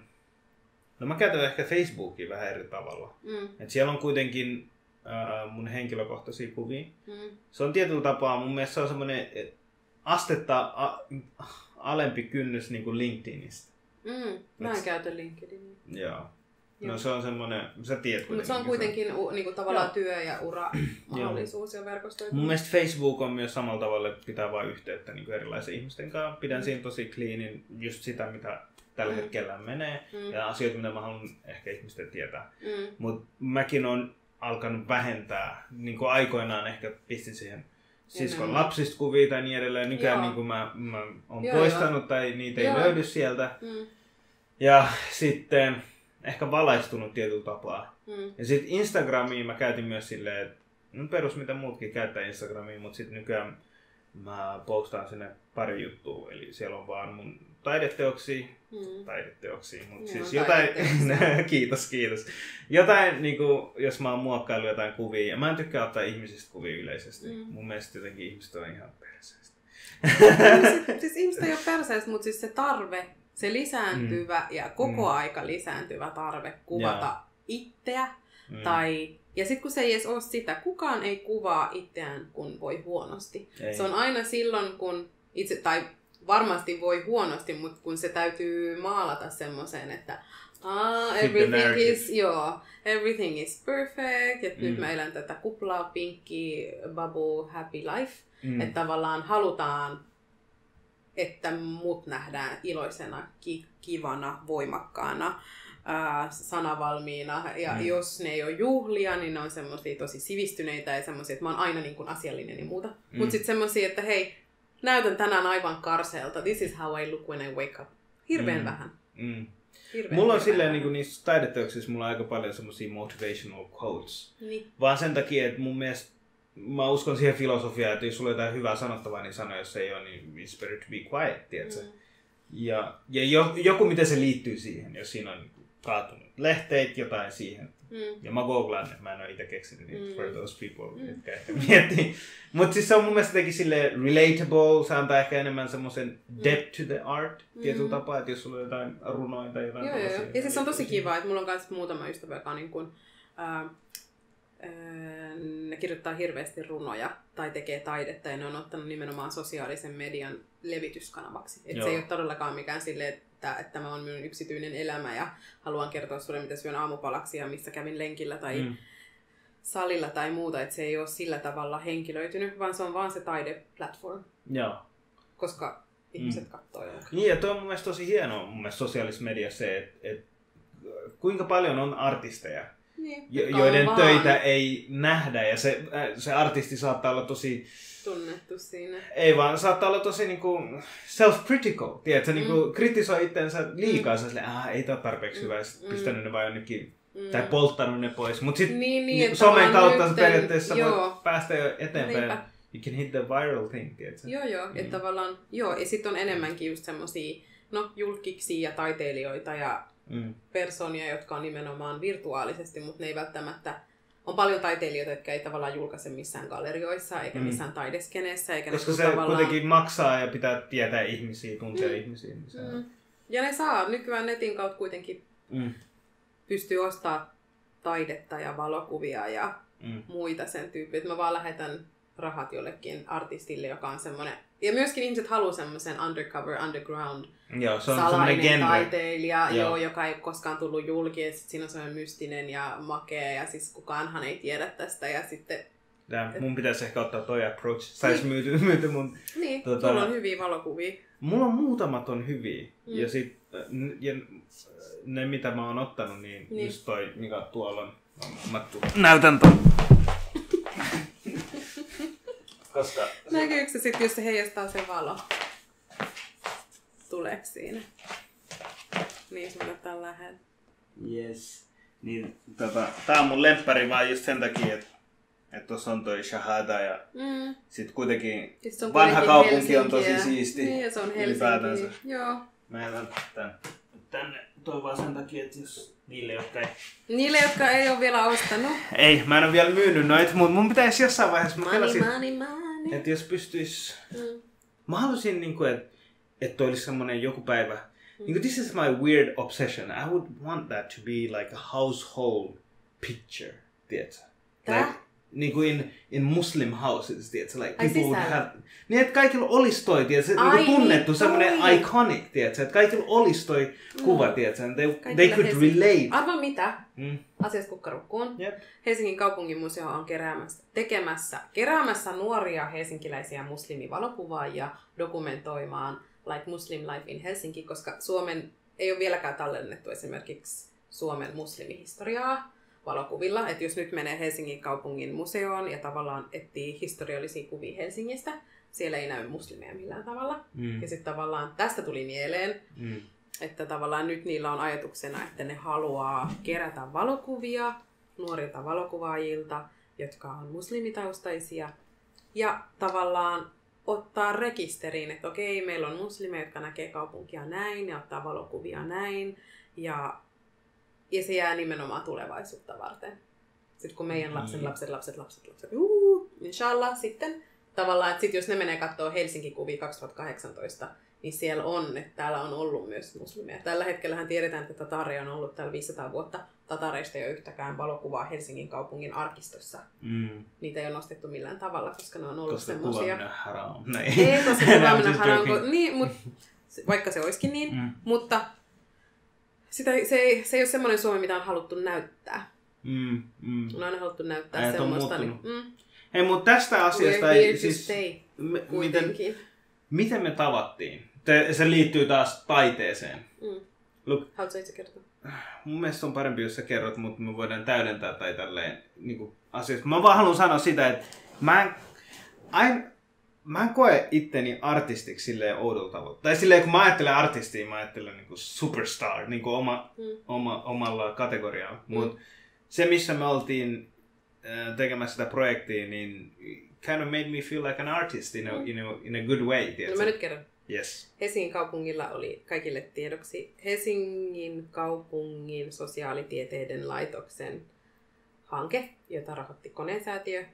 no mä käytän ehkä Facebookia vähän eri tavalla. Mm. Et siellä on kuitenkin äh, mun henkilökohtaisia kuvia. Mm. Se on tietyllä tapaa, mun mielestä se on semmoinen astetta a- alempi kynnys niin kuin LinkedInista. Mm. Mä en Et- käytä LinkedInia. Joo. No Joo. se on semmoinen, sä tiedät Mutta se on kuitenkin u, niinku, tavallaan Joo. työ ja ura mahdollisuus ja Mun verkostoituminen. mielestä Facebook on myös samalla tavalla, että pitää vain yhteyttä niin erilaisen ihmisten kanssa. Pidän Mm. siinä tosi cleanin just sitä, mitä tällä Mm. hetkellä menee. Mm. Ja asioita, mitä mä haluan ehkä ihmisten tietää. Mm. Mutta mäkin on alkanut vähentää, niin kuin aikoinaan ehkä pistin siihen siskon Enemmän. lapsista kuvia tai niin edelleen. Nykyään niin kuin mä, mä oon Joo, poistanut tai niitä ei Joo. löydy sieltä. Mm. Ja sitten ehkä valaistunut tietyllä tapaa. Mm. Ja sitten Instagramiin mä käytin myös silleen, että no perus mitä muutkin käyttää Instagramiin, mutta sitten nykyään mä postaan sinne pari juttua. Eli siellä on vaan mun taideteoksia, Mm. taideteoksia, mutta Joo, siis jotain, kiitos, kiitos. Jotain, niin kuin, jos mä oon muokkaillut jotain kuvia, ja mä en tykkää ottaa ihmisistä kuvia yleisesti. Mm. Mun mielestä jotenkin ihmiset on ihan perseistä. siis, siis ihmiset ei ole perseestä, mutta siis se tarve, se lisääntyvä ja koko Mm. aika lisääntyvä tarve kuvata Joo. itseä. Mm. Tai, ja sitten kun se ei edes ole sitä, kukaan ei kuvaa itseään, kun voi huonosti. Ei. Se on aina silloin, kun itse, tai varmasti voi huonosti, mutta kun se täytyy maalata semmoiseen, että ah, everything is, joo, everything is perfect, että Mm. nyt mä elän tätä kuplaa, pinkki, bubble, happy life. Mm. Että tavallaan halutaan, että mut nähdään iloisena, ki- kivana, voimakkaana, ää, sanavalmiina. Ja Mm. jos ne ei ole juhlia, niin ne on semmoisia tosi sivistyneitä ja semmoisia, että mä oon aina niin kuin asiallinen ja muuta. Mm. Mutta sitten semmoisia, että hei, näytän tänään aivan karseelta. This is how I look when I wake up. Hirveän Mm. vähän. Mm. Hirveän, Mulla on silleen niin kuin niissä taideteoksissa mulla on aika paljon semmosia motivational quotes. Niin. Vaan sen takia, että mun mielestä mä uskon siihen filosofiaan, että jos sulla on jotain hyvää sanottavaa, niin sano, jos ei ole, niin it's better to be quiet, tiedätkö? Mm. Ja, ja jo, joku, miten se liittyy siihen, jos siinä on kaatunut lehteit, jotain siihen. Mm. Ja mä googlaan, että mä en ole itse keksinyt niitä mm. for those people, mm. jotka ehkä miettii. Mutta siis se on mun mielestä jotenkin sille relatable, se antaa ehkä enemmän semmoisen mm. depth to the art mm. tietyllä tapaa, että jos sulla on jotain runoja tai jotain Joo, joo. Ja siis on tosi kiva, että mulla on myös muutama ystävä, joka on niin kuin, äh, ne kirjoittaa hirveästi runoja tai tekee taidetta ja ne on ottanut nimenomaan sosiaalisen median levityskanavaksi. Et se ei ole todellakaan mikään silleen, että, että tämä on minun yksityinen elämä ja haluan kertoa sinulle, mitä syön aamupalaksi ja missä kävin lenkillä tai mm. salilla tai muuta. Että se ei ole sillä tavalla henkilöitynyt, vaan se on vaan se taideplatform. Joo. Koska ihmiset mm. katsoo jonkin. Niin, ja tuo on mun mielestä tosi hienoa mun mielestä sosiaalisessa mediassa se, että, että kuinka paljon on artisteja, niin, jo, joiden vaan. töitä ei nähdä ja se, äh, se artisti saattaa olla tosi tunnettu siinä. Ei vaan, saattaa olla tosi niinku self-critical, tiedätkö, niinku mm. niinku kritisoi itseensä liikaa, mm. sille, ah, ei tää ole tarpeeksi mm. hyvä, mm. pistänyt ne vaan jonnekin, mm. tai polttanut ne pois. Mutta sitten niin, niin, somen kautta nyt, periaatteessa joo. voi päästä jo eteenpäin. Niinpä. You can hit the viral thing, tiedätkö? Joo, joo, mm. että tavallaan, joo, ja sitten on enemmänkin just semmosia, no, julkiksi ja taiteilijoita ja mm. persoonia, jotka on nimenomaan virtuaalisesti, mutta ne ei välttämättä on paljon taiteilijoita, jotka ei tavallaan julkaise missään gallerioissa eikä mm. missään taideskeneessä. Eikä Koska se tavallaan... kuitenkin maksaa ja pitää tietää ihmisiä, tuntea mm. ihmisiä. Niin se... mm. Ja ne saa nykyään netin kautta kuitenkin mm. pystyy ostaa taidetta ja valokuvia ja mm. muita sen tyyppiä. Mä vaan lähetän rahat jollekin artistille, joka on semmoinen... Ja myöskin ihmiset haluaa semmoisen undercover, underground Joo, se on salainen taiteilija, joo. Joo, joka ei koskaan tullut julki, ja siinä on semmoinen mystinen ja makea, ja siis kukaanhan ei tiedä tästä, ja sitten... Ja, mun pitäisi ehkä ottaa toi approach. Saisi niin. myyty, myyty mun... Niin, tota, mulla on hyviä valokuvia. Mulla on muutamat on hyviä, mm. ja sit ja ne mitä mä oon ottanut, niin, niin. just toi, mikä tuolla on, mä näytän ton. Koska... Näkyykö se sitten, jos se heijastaa se valo? Tuleeko siinä? Niin sulle tää lähellä. Yes. Niin, tota, tää on mun lemppari vaan just sen takia, että että tuossa on toi Shahada ja mm. sitten kuitenkin siis on vanha kaupunki Helsinki on tosi siisti. Niin, ja se on Helsinki. Joo. Mä jätän tän tänne toi vaan sen takia, että jos niille, jotka ei... Niille, jotka ei ole vielä ostanut. Ei, mä en ole vielä myynyt noita, mutta mun pitäisi jossain vaiheessa... Money, pelasin, money, money. Että jos pystyis... Mm. Mä halusin niinku, että että olisi semmoinen joku päivä. Mm. Niin kuin, this is my weird obsession. I would want that to be like a household picture, tiedätkö? Like, niin kuin in, in Muslim houses, tiedätkö? Like people would have... Niin, että kaikilla olisi toi, tiedätkö? Ai, niin tunnettu, niin semmoinen iconic, tiedätkö? Että kaikilla olisi toi kuva, tiedätkö? They, they could Helsingin. relate. Arva mitä? Mm. Asiasta kukkarukkuun. Yep. Helsingin kaupungin museo on keräämässä, tekemässä, keräämässä nuoria helsinkiläisiä muslimivalokuvaa dokumentoimaan like Muslim Life in Helsinki, koska Suomen ei ole vieläkään tallennettu esimerkiksi Suomen muslimihistoriaa valokuvilla. Että jos nyt menee Helsingin kaupungin museoon ja tavallaan etsii historiallisia kuvia Helsingistä, siellä ei näy muslimeja millään tavalla. Mm. Ja sitten tavallaan tästä tuli mieleen, mm. että tavallaan nyt niillä on ajatuksena, että ne haluaa kerätä valokuvia nuorilta valokuvaajilta, jotka on muslimitaustaisia. Ja tavallaan ottaa rekisteriin, että okei, meillä on muslimeja, jotka näkee kaupunkia näin ja ottaa valokuvia näin. Ja, ja se jää nimenomaan tulevaisuutta varten. Sitten kun meidän lapsen niin. lapset, lapset, lapset, lapset, uu, inshallah sitten tavallaan, että sit jos ne menee katsoa Helsinki-kuvia 2018, niin siellä on, että täällä on ollut myös muslimeja. Tällä hetkellähän tiedetään, että Tataria on ollut täällä 500 vuotta. Tatareista ei ole yhtäkään valokuvaa Helsingin kaupungin arkistossa. Mm. Niitä ei ole nostettu millään tavalla, koska ne on ollut koska semmoisia... Koska haram. Ei. Tosi kuvaaminen haram. Niin, mut, vaikka se olisikin niin. Mm. Mutta sitä, se, ei, se ei ole semmoinen Suomi, mitä on haluttu näyttää. Mm, mm. On aina haluttu näyttää Äijät semmoista. Niin, mm. Hei, mutta tästä asiasta ei siis... M- miten, miten me tavattiin? Te, se liittyy taas taiteeseen. Mm. Look, Haluatko itse kertoa? Mun mielestä on parempi, jos sä kerrot, mutta me voidaan täydentää tai tälleen niin kuin asioista. Mä vaan haluan sanoa sitä, että mä en, I'm, mä en koe itteni artistiksi silleen oudolla tavalla. Tai silleen, kun mä ajattelen artistia, mä ajattelen niin kuin superstar, niin kuin oma, mm. oma, omalla kategorialla. Mm. Mutta se, missä me oltiin äh, tekemässä sitä projektia, niin kind of made me feel like an artist in a, in a, in a good way. No tiedätkö? mä nyt kerron. Yes. Helsingin kaupungilla oli kaikille tiedoksi Helsingin kaupungin sosiaalitieteiden laitoksen hanke, jota rahoitti koneensäätiö.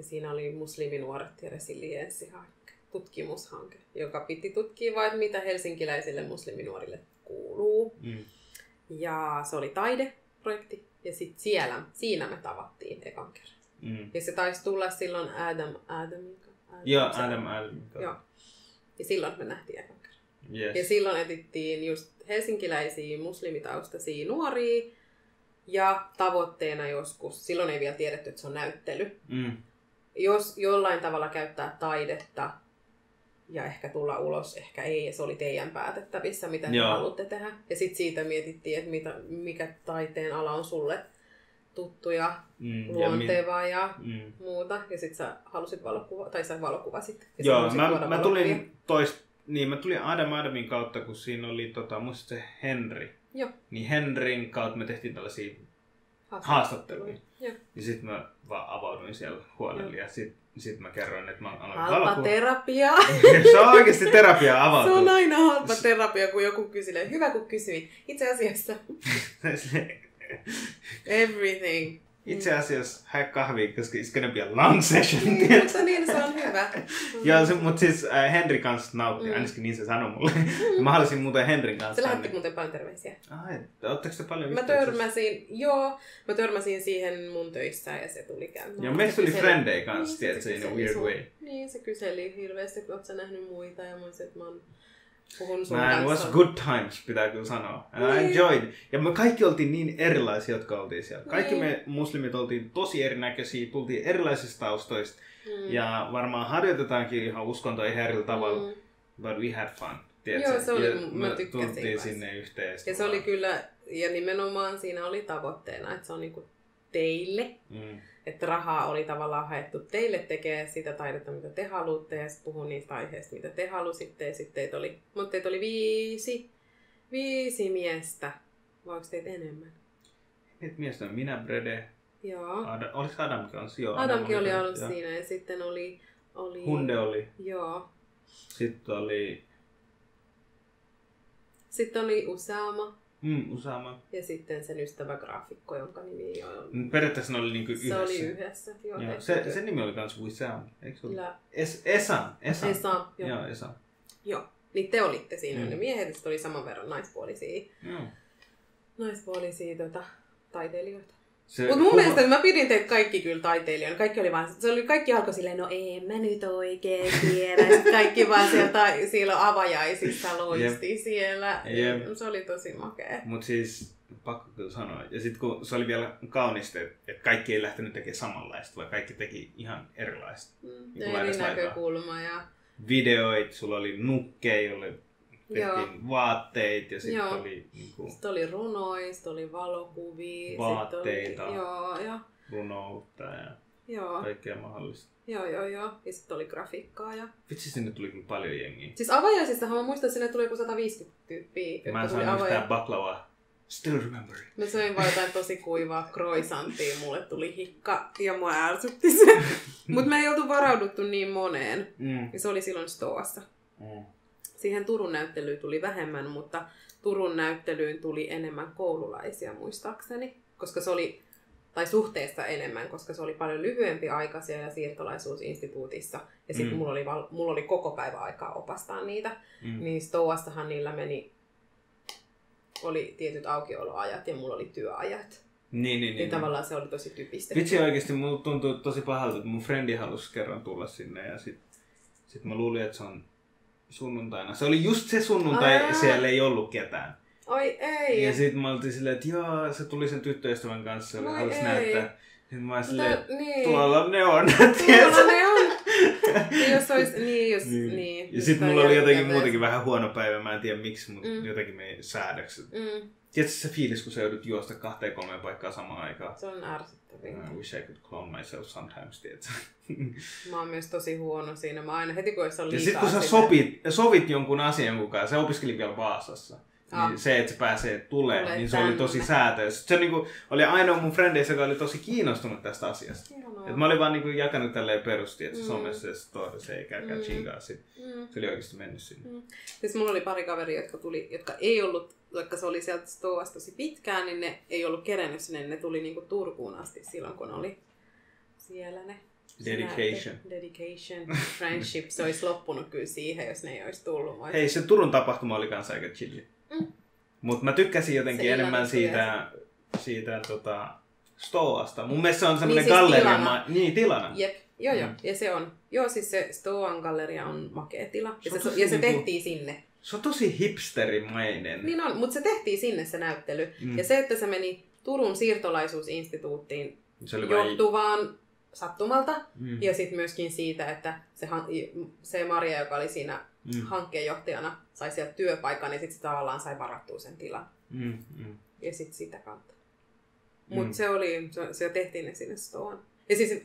Ja siinä oli musliminuoret ja resilienssihanke, tutkimushanke, joka piti tutkia vain, mitä helsinkiläisille musliminuorille kuuluu. Mm. Ja se oli taideprojekti. Ja sitten siellä, siinä me tavattiin ekan kerran. Mm. Ja se taisi tulla silloin Adam, Adamin kanssa. Joo, Adam Adam. Joo. Ja silloin me nähtiin ekan kerran. Yes. Ja silloin etittiin just helsinkiläisiä muslimitaustaisia nuoria. Ja tavoitteena joskus, silloin ei vielä tiedetty, että se on näyttely. Mm. Jos jollain tavalla käyttää taidetta ja ehkä tulla ulos, ehkä ei, ja se oli teidän päätettävissä, mitä te haluatte tehdä. Ja sitten siitä mietittiin, että mitä, mikä taiteen ala on sulle tuttu ja Mm. Ja mi- luonteva ja mm. muuta. Ja sitten sä halusit valokuva, tai sä valokuvasit. Ja Joo, mä, mä valokuvia. tulin toist, niin mä tulin Adam Adamin kautta, kun siinä oli tota, muista se Henry. Joo. Niin Henryn kautta me tehtiin tällaisia Haastatteluja. haastatteluja. Joo. Ja sitten mä vaan avauduin siellä huolella ja sit, sit mä kerroin, että mä aloin Halpa valokuva- terapia. se on oikeasti terapia Se avautuu. on aina halpa terapia, kun joku kyselee. Hyvä, kun kysyit. Itse asiassa everything. Itse asiassa hae kahvia, koska it's gonna be a long session. Niin, mutta niin se on hyvä. Joo, se, mutta siis äh, Henry kanssa nautti, Mm. ainakin niin se sanoi mulle. Mä halusin muuten Henryn kanssa Se lähetti muuten paljon terveisiä. Ai, ootteko te paljon Mä törmäsin, joo, mä törmäsin siihen mun töissä ja se tuli käymään. Joo, meistä Se tuli frendejä kanssa, Niin, tiedätkö, in a weird way. Niin, se kyseli hirveästi, että oot sä nähnyt muita ja mä olisin, että mä oon puhun sun Man, it was kanssa. good times, pitää kyllä sanoa. And I Niin. enjoyed. Ja me kaikki oltiin niin erilaisia, jotka oltiin siellä. Kaikki Niin. me muslimit oltiin tosi erinäköisiä, tultiin erilaisista taustoista. Mm. Ja varmaan harjoitetaankin ihan uskontoa ihan eri tavalla, Mm. but we had fun. Tiedätkö? Joo, se oli- ja mä tykkäsin tultiin kanssa. sinne yhteen. Ja se oli kyllä, ja nimenomaan siinä oli tavoitteena, että se on niinku teille, Mm. Että rahaa oli tavallaan haettu teille tekee sitä taidetta, mitä te haluatte, ja sitten puhua niistä aiheista, mitä te halusitte, ja sitten teitä oli, mutta teitä oli viisi, viisi miestä, vai onko teitä enemmän? Et miestä minä, Brede, Joo. Adam, oliko Adam kanssa? Joo, Adamkin oli kanssa, ollut joo. siinä, ja sitten oli... oli Hunde oli. Joo. Sitten oli Sitten oli Usama, mm, Usama. ja sitten sen ystävä graafikko, jonka nimi on... Mm, Periaatteessa ne oli niinku yhdessä. Se oli yhdessä. Joo, Joo, se, sen nimi oli kans Wissam, eikö se ollut? Es, Esan, Esan. Esa, joo. Joo, Esan. Joo. Niin te olitte siinä, Mm. ne miehet, oli saman verran naispuolisia, Joo. naispuolisia tota, taiteilijoita. Se Mutta mun kuva- mielestä mä pidin teitä kaikki kyllä taiteilijoina. Kaikki oli vaan, se oli, kaikki alkoi silleen, no en mä nyt oikein tiedä. Kaikki vaan sieltä, siellä avajaisissa loisti siellä. Jep. Se oli tosi makea. Mut siis pakko kyllä sanoa. Ja sitten kun se oli vielä kaunista, että et kaikki ei lähtenyt tekemään samanlaista, vaan kaikki teki ihan erilaista. Mm, Niin eri laidas laitaan. näkökulma ja Videoit, sulla oli nukkeja, jolle. Tehtiin vaatteita ja sitten oli niinku sitten oli runoja, sitten oli valokuvia. Vaatteita. Oli, joo, ja, runoutta ja joo, kaikkea mahdollista. joo, joo, joo. Ja sitten oli grafiikkaa ja Vitsi, sinne tuli kyllä paljon jengiä. Siis avajaisissahan mä muistan, että sinne tuli joku 150 tyyppiä. jotka Mä en saanut avaja- yhtään baklavaa. Still remember it. Mä söin vaan jotain tosi kuivaa croissanttia, mulle tuli hikka ja mua ärsytti se. Mut me ei oltu varauduttu niin moneen. Mm. Ja se oli silloin Stoassa. Mm. Siihen Turun näyttelyyn tuli vähemmän, mutta Turun näyttelyyn tuli enemmän koululaisia muistaakseni. Koska se oli, tai suhteessa enemmän, koska se oli paljon lyhyempi aika siellä siirtolaisuusinstituutissa. Ja sitten Mm. mulla, oli, val- mulla oli koko päivä aikaa opastaa niitä. Mm. Niin Stoassahan niillä meni, oli tietyt aukioloajat ja mulla oli työajat. Niin, niin, Niin, niin. tavallaan se oli tosi typistetty. Vitsi oikeesti mulla tuntuu tosi pahalta, että mun frendi halusi kerran tulla sinne ja sit, sit mä luulin, että se on sunnuntaina. Se oli just se sunnuntai, Aa. siellä ei ollut ketään. Oi ei! Ja sit mä oltiin silleen, että joo, se tuli sen tyttöystävän kanssa ja halusi näyttää. Sitten mä olin silleen, Mutta, niin. tuolla ne on, Tuolla ne on. Jos olisi, niin jos, Niin. niin. Ja jos sit on mulla oli jotenkin jälkikäteen- muutenkin vähän huono päivä, mä en tiedä miksi, mutta Mm. jotenkin me säädökset. Mm, Tiedätkö se fiilis, kun sä joudut juosta kahteen kolmeen paikkaan samaan aikaan? se on ärsyttäviä. I wish I could clone myself sometimes, tiedätkö? Mä oon myös tosi huono siinä. Mä aina heti kun se on Ja liikaa sit kun sä sopit, sovit jonkun asian kanssa, se opiskeli vielä Vaasassa. Ah. Niin se, että se pääsee tulee, tulee niin se tänne. oli tosi säätö. Se niinku, oli ainoa mun frendeissä, joka oli tosi kiinnostunut tästä asiasta. Et mä olin vaan niinku jakanut tälleen perusti, että mm. somessa ja stories ei käykää mm. chingaa sit. Mm. Se oli oikeasti mennyt sinne. Mm. Siis mulla oli pari kaveria, jotka, tuli, jotka ei ollut, vaikka se oli sieltä Stoasta tosi pitkään, niin ne ei ollut kerennyt sinne. Ne tuli niinku Turkuun asti silloin, kun oli siellä ne Dedication. Dedication, friendship, se olisi loppunut kyllä siihen, jos ne ei olisi tullut. Hei, se Turun tapahtuma oli kanssa aika chilli. Mm. Mutta mä tykkäsin jotenkin se enemmän siitä, siitä tota, Stoasta. Mun mielestä se on semmoinen niin, siis galleria. Tilana. Niin, tilana. Jep. Joo, joo. Mm. Ja se on. Joo, siis se Stoan galleria on makea tila. Ja se, se, ja se niinku, tehtiin sinne. Se on tosi hipsterimainen. Niin on, mutta se tehtiin sinne se näyttely. Mm. Ja se, että se meni Turun siirtolaisuusinstituuttiin se oli johtuvaan sattumalta. Mm. Ja sitten myöskin siitä, että se, se Maria, joka oli siinä mm. hankkeenjohtajana, sai sieltä työpaikan, niin sitten se tavallaan sai varattua sen tilan. Mm. Mm. Ja sitten sitä kautta. Mutta mm. se oli, se, se tehtiin ne sinne stoon. Ja siis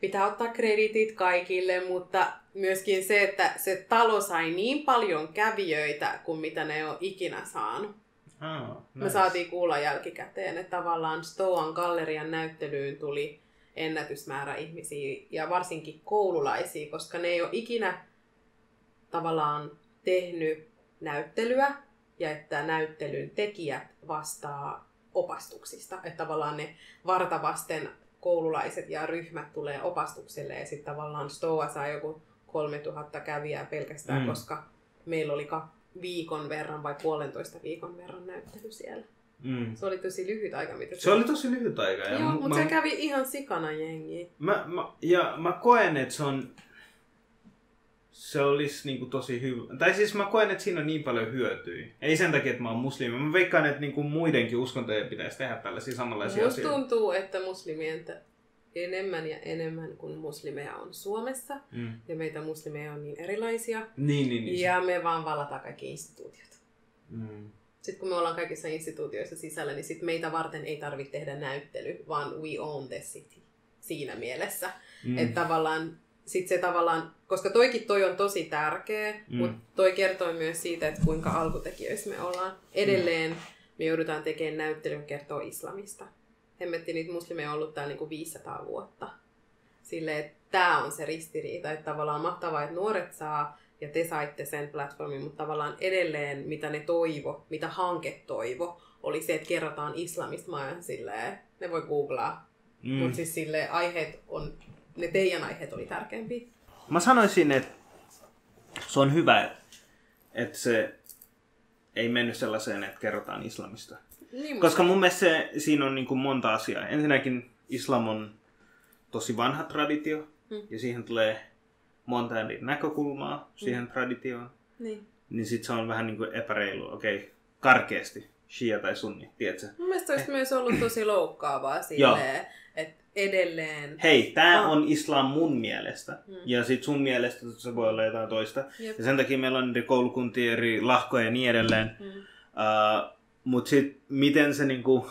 pitää ottaa kreditit kaikille, mutta myöskin se, että se talo sai niin paljon kävijöitä kuin mitä ne on ikinä saanut. Oh, nice. Me saatiin kuulla jälkikäteen, että tavallaan Stoan gallerian näyttelyyn tuli ennätysmäärä ihmisiä ja varsinkin koululaisia, koska ne ei ole ikinä tavallaan tehnyt näyttelyä ja että näyttelyn tekijät vastaa opastuksista. Että tavallaan ne vartavasten koululaiset ja ryhmät tulee opastukselle ja sitten tavallaan Stoa saa joku 3000 kävijää pelkästään, mm. koska meillä oli viikon verran vai puolentoista viikon verran näyttely siellä. Mm. Se oli tosi lyhyt aika. Mitä se, se oli tosi lyhyt aika. Ja Joo, mutta se kävi ihan sikana jengi. Mä, mä, ja mä koen, että se on... Se olisi niinku tosi hyvä. Tai siis mä koen, että siinä on niin paljon hyötyä. Ei sen takia, että mä oon muslimi. Mä veikkaan, että niinku muidenkin uskontojen pitäisi tehdä tällaisia samanlaisia Musta asioita. tuntuu, että muslimien enemmän ja enemmän kuin muslimeja on Suomessa. Mm. Ja meitä muslimeja on niin erilaisia. Niin, niin, niin. Ja me vaan valataan kaikki instituutiot. Mm sitten kun me ollaan kaikissa instituutioissa sisällä, niin sit meitä varten ei tarvitse tehdä näyttely, vaan we own the city siinä mielessä. Mm. Että tavallaan sit se tavallaan, koska toikin toi on tosi tärkeä, mm. mutta toi kertoo myös siitä, että kuinka alkutekijöissä me ollaan. Edelleen mm. me joudutaan tekemään näyttelyn kertoa islamista. Hemmetti niitä muslimeja on ollut täällä niinku 500 vuotta. Silleen, että tämä on se ristiriita, että tavallaan mahtavaa, että nuoret saa ja te saitte sen platformin, mutta tavallaan edelleen mitä ne toivo, mitä hanke toivo, oli se, että kerrotaan islamista. Mä silleen, ne voi googlaa. Mm. Mutta siis sille aiheet on, ne teidän aiheet oli tärkeämpiä. Mä sanoisin, että se on hyvä, että se ei mennyt sellaiseen, että kerrotaan islamista. Niin, Koska mun mielestä se, siinä on niin kuin monta asiaa. Ensinnäkin islam on tosi vanha traditio, hmm. ja siihen tulee monta eri näkökulmaa siihen mm. traditioon, niin, niin sitten se on vähän niin kuin epäreilu, okei, okay, karkeasti, shia tai sunni, tiedätkö? Mun mielestä olisi eh. myös ollut tosi loukkaavaa silleen, että edelleen... Hei, tämä ah. on islam mun mielestä. Mm. Ja sit sun mielestä se voi olla jotain toista. Jep. Ja sen takia meillä on eri koulukuntia, eri lahkoja ja niin edelleen. Mm. Uh, Mutta sitten miten se niinku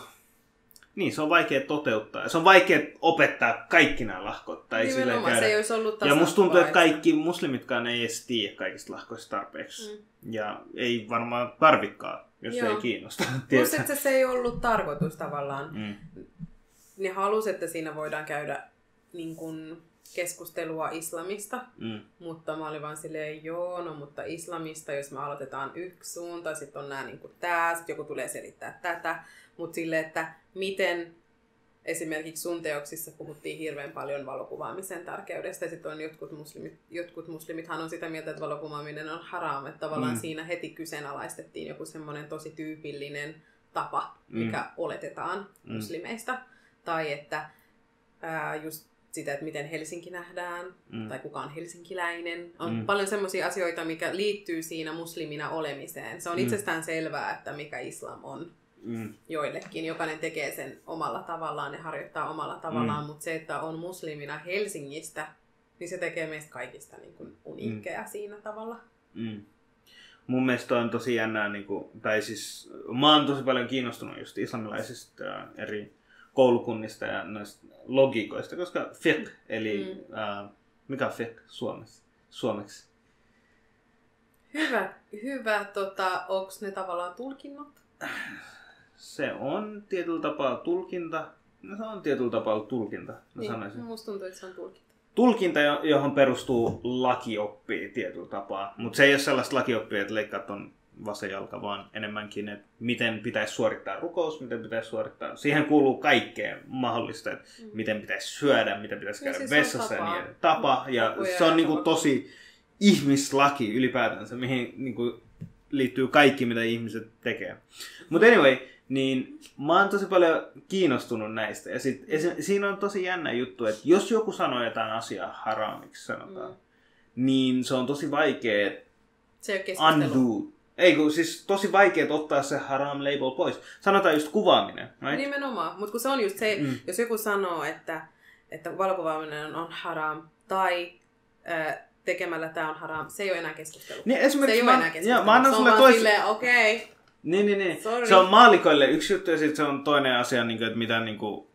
niin, se on vaikea toteuttaa. Se on vaikea opettaa kaikki nämä lahkot. Tai Nimenomaan, käydä. se ei olisi ollut Ja musta tuntuu, että kaikki muslimitkaan ei edes tiedä kaikista lahkoista tarpeeksi. Mm. Ja ei varmaan tarvikaan, jos Joo. ei kiinnosta. Plus, että se ei ollut tarkoitus tavallaan. Mm. Ne halusi, että siinä voidaan käydä niin kun, keskustelua islamista, mm. mutta mä olin vaan silleen, joo, no mutta islamista, jos me aloitetaan yksi suunta, sitten on nämä niin tämä, sitten joku tulee selittää tätä, mutta sille, että miten esimerkiksi sun teoksissa puhuttiin hirveän paljon valokuvaamisen tärkeydestä, ja sitten on jotkut muslimit, jotkut muslimithan on sitä mieltä, että valokuvaaminen on haram, että tavallaan mm. siinä heti kyseenalaistettiin joku semmoinen tosi tyypillinen tapa, mikä mm. oletetaan mm. muslimeista, tai että ää, just sitä, että miten Helsinki nähdään, mm. tai kuka on helsinkiläinen. On mm. paljon semmoisia asioita, mikä liittyy siinä muslimina olemiseen. Se on mm. itsestään selvää, että mikä islam on mm. joillekin. Jokainen tekee sen omalla tavallaan ja harjoittaa omalla tavallaan, mm. mutta se, että on muslimina Helsingistä, niin se tekee meistä kaikista niin kuin uniikkeja mm. siinä tavalla. Mm. Mun mielestä on tosi jännää, niin kuin, tai siis mä oon tosi paljon kiinnostunut just islamilaisista eri koulukunnista ja noista logiikoista, koska fiqh, eli mm. äh, mikä on fiqh suomeksi? suomeksi? Hyvä, hyvä. Tota, onko ne tavallaan tulkinnot? Se on tietyllä tapaa tulkinta. No se on tietyllä tapaa tulkinta, mä Niin, sanoisin. musta tuntuu, että se on tulkinta. Tulkinta, jo- johon perustuu lakioppia tietyllä tapaa. Mutta se ei ole sellaista lakioppia, että leikkaat on vasen jalka, vaan enemmänkin, että miten pitäisi suorittaa rukous, miten pitäisi suorittaa. Siihen kuuluu kaikkea mahdollista, että Mm. miten pitäisi syödä, miten pitäisi Niin, käydä siis se on vessassa ja tapa. niin. Tapa, ja Tapoja se on ja niinku tapa. tosi ihmislaki ylipäätänsä, mihin niinku liittyy kaikki, mitä ihmiset tekee. Mutta anyway, niin mä oon tosi paljon kiinnostunut näistä. Ja sit, esi- siinä on tosi jännä juttu, että jos joku sanoo jotain asiaa haramiksi sanotaan, Mm. niin se on tosi vaikea Se undo. Ei kun siis tosi vaikea ottaa se haram label pois. Sanotaan just kuvaaminen, right? Nimenomaan, mutta kun se on just se, Mm. jos joku sanoo, että, että valokuvaaminen on haram tai äh, tekemällä tämä on haram, se ei ole enää keskustelu. Niin se ei esimerkiksi ole mä, enää joo, keskustelu. mä annan se on sulle tois... silleen, okei, okay, Niin, niin, niin. Sorry. Se on maalikoille yksi juttu ja sitten se on toinen asia, niin kuin, että mitä niin kuin,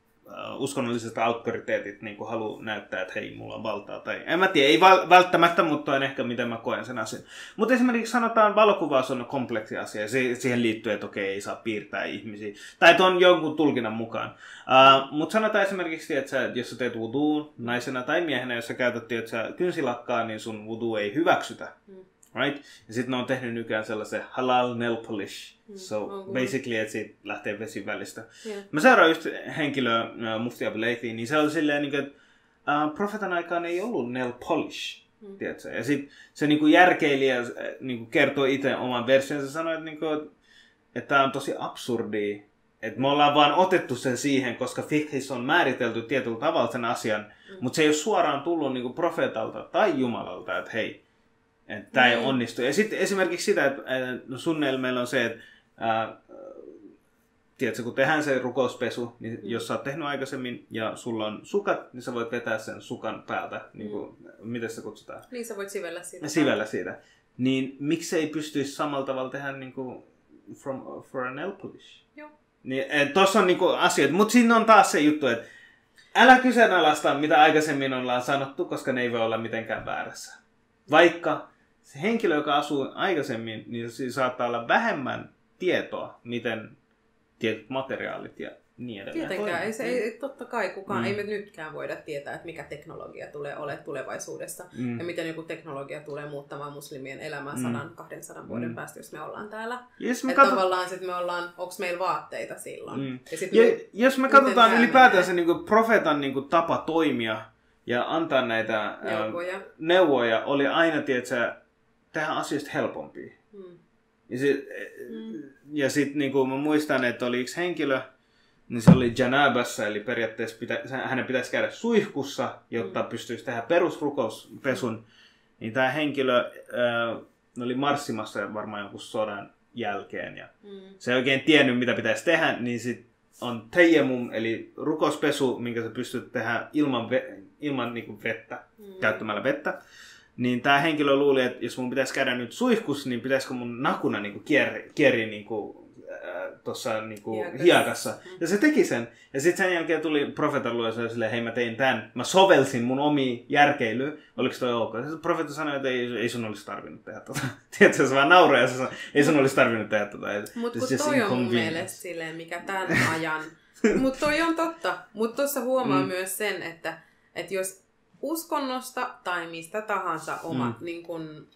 uskonnolliset auktoriteetit niin haluaa näyttää, että hei, mulla on valtaa. Tai, en mä tiedä, ei val- välttämättä, mutta on ehkä miten mä koen sen asian. Mutta esimerkiksi sanotaan, valokuvaus on kompleksi asia. Se, siihen liittyy, että okei, ei saa piirtää ihmisiä. Tai että on jonkun tulkinnan mukaan. Uh, mutta sanotaan esimerkiksi, että sä, jos sä teet wuduun naisena tai miehenä, jos sä käytät että sä kynsilakkaa, niin sun wudu ei hyväksytä. Mm. Right? Ja sitten ne on tehnyt nykyään sellaisen halal nail polish. Mm, So kuullut. basically, että siitä lähtee vesi välistä. yeah. Mä seuraan just henkilöä, uh, Mufti Abu Leithi, niin se oli silleen, niin kuin, että uh, profetan aikaan ei ollut nail polish. Mm. Tiedätkö? Ja sitten se niin kuin järkeilijä äh, niin kuin kertoi itse oman versionsa ja sanoi, että, niin kuin, että tämä on tosi absurdi. Että me ollaan vaan otettu sen siihen, koska fikhis on määritelty tietyllä tavalla sen asian, Mm. mutta se ei ole suoraan tullut niin kuin profeetalta tai Jumalalta, että hei, että tämä ei Niin. onnistu. Ja sitten esimerkiksi sitä, että no sunneilla meillä on se, että äh, tiedätkö, kun tehdään se rukouspesu, niin Mm. jos sä oot tehnyt aikaisemmin ja sulla on sukat, niin sä voit vetää sen sukan päältä, niin kuin, miten se kutsutaan, Niin sä voit sivellä siitä. sivellä siitä. Niin miksei pystyisi samalla tavalla tehdä niin kuin from, for a nail polish? Joo. Niin, et, tossa on niinku asioita, mutta siinä on taas se juttu, että älä kyseenalaista, mitä aikaisemmin ollaan sanottu, koska ne ei voi olla mitenkään väärässä. Vaikka se henkilö, joka asuu aikaisemmin, niin siinä saattaa olla vähemmän tietoa, miten tietyt materiaalit ja niin edelleen. Tietenkään, ei, se, ei, totta kai kukaan, Mm. ei me nytkään voida tietää, että mikä teknologia tulee olemaan tulevaisuudessa. Mm. Ja miten joku teknologia tulee muuttamaan muslimien elämää Mm. 100-200 vuoden Mm. päästä, jos me ollaan täällä. Jos me Että katsot- tavallaan sit me ollaan, onko meillä vaatteita silloin. Mm. Ja sit Ja, me, jos me katsotaan tää ylipäätään se menee? niin profeetan niin tapa toimia ja antaa näitä ää, neuvoja. neuvoja, oli aina, tiedätkö, tehdä asioista helpompia. Mm. Ja, sit, Mm. sit niinku mä muistan, että oli yksi henkilö, niin se oli janabassa, eli periaatteessa pitä, hänen pitäisi käydä suihkussa, jotta Mm. pystyisi tehdä perusrukouspesun. Niin tämä henkilö äh, oli marssimassa varmaan jonkun sodan jälkeen ja Mm. se ei oikein tiennyt, mitä pitäisi tehdä, niin sit on teijemum, eli rukouspesu, minkä sä pystyt tehdä ilman, ve, ilman niinku vettä, Mm. käyttämällä vettä. Niin tämä henkilö luuli, että jos mun pitäisi käydä nyt suihkussa, niin pitäisikö mun nakuna niinku kieri, kieri niinku, äh, tuossa niinku Hiekassa. hiekassa. Mm. Ja se teki sen. Ja sitten sen jälkeen tuli profeetan luo ja silleen, hei mä tein tämän. Mä sovelsin mun omi järkeilyä. Oliko toi ok? Ja se profeetta sanoi, että ei, ei sun olisi tarvinnut tehdä tota. Tiedätkö, se vaan nauraa ja se sanoi, ei sun olisi tarvinnut tehdä tota. Mutta kun toi on mun mielestä silleen, mikä tämän ajan... Mutta toi on totta. Mutta tuossa huomaa mm. myös sen, että, että jos uskonnosta tai mistä tahansa oma, Mm. niin kun,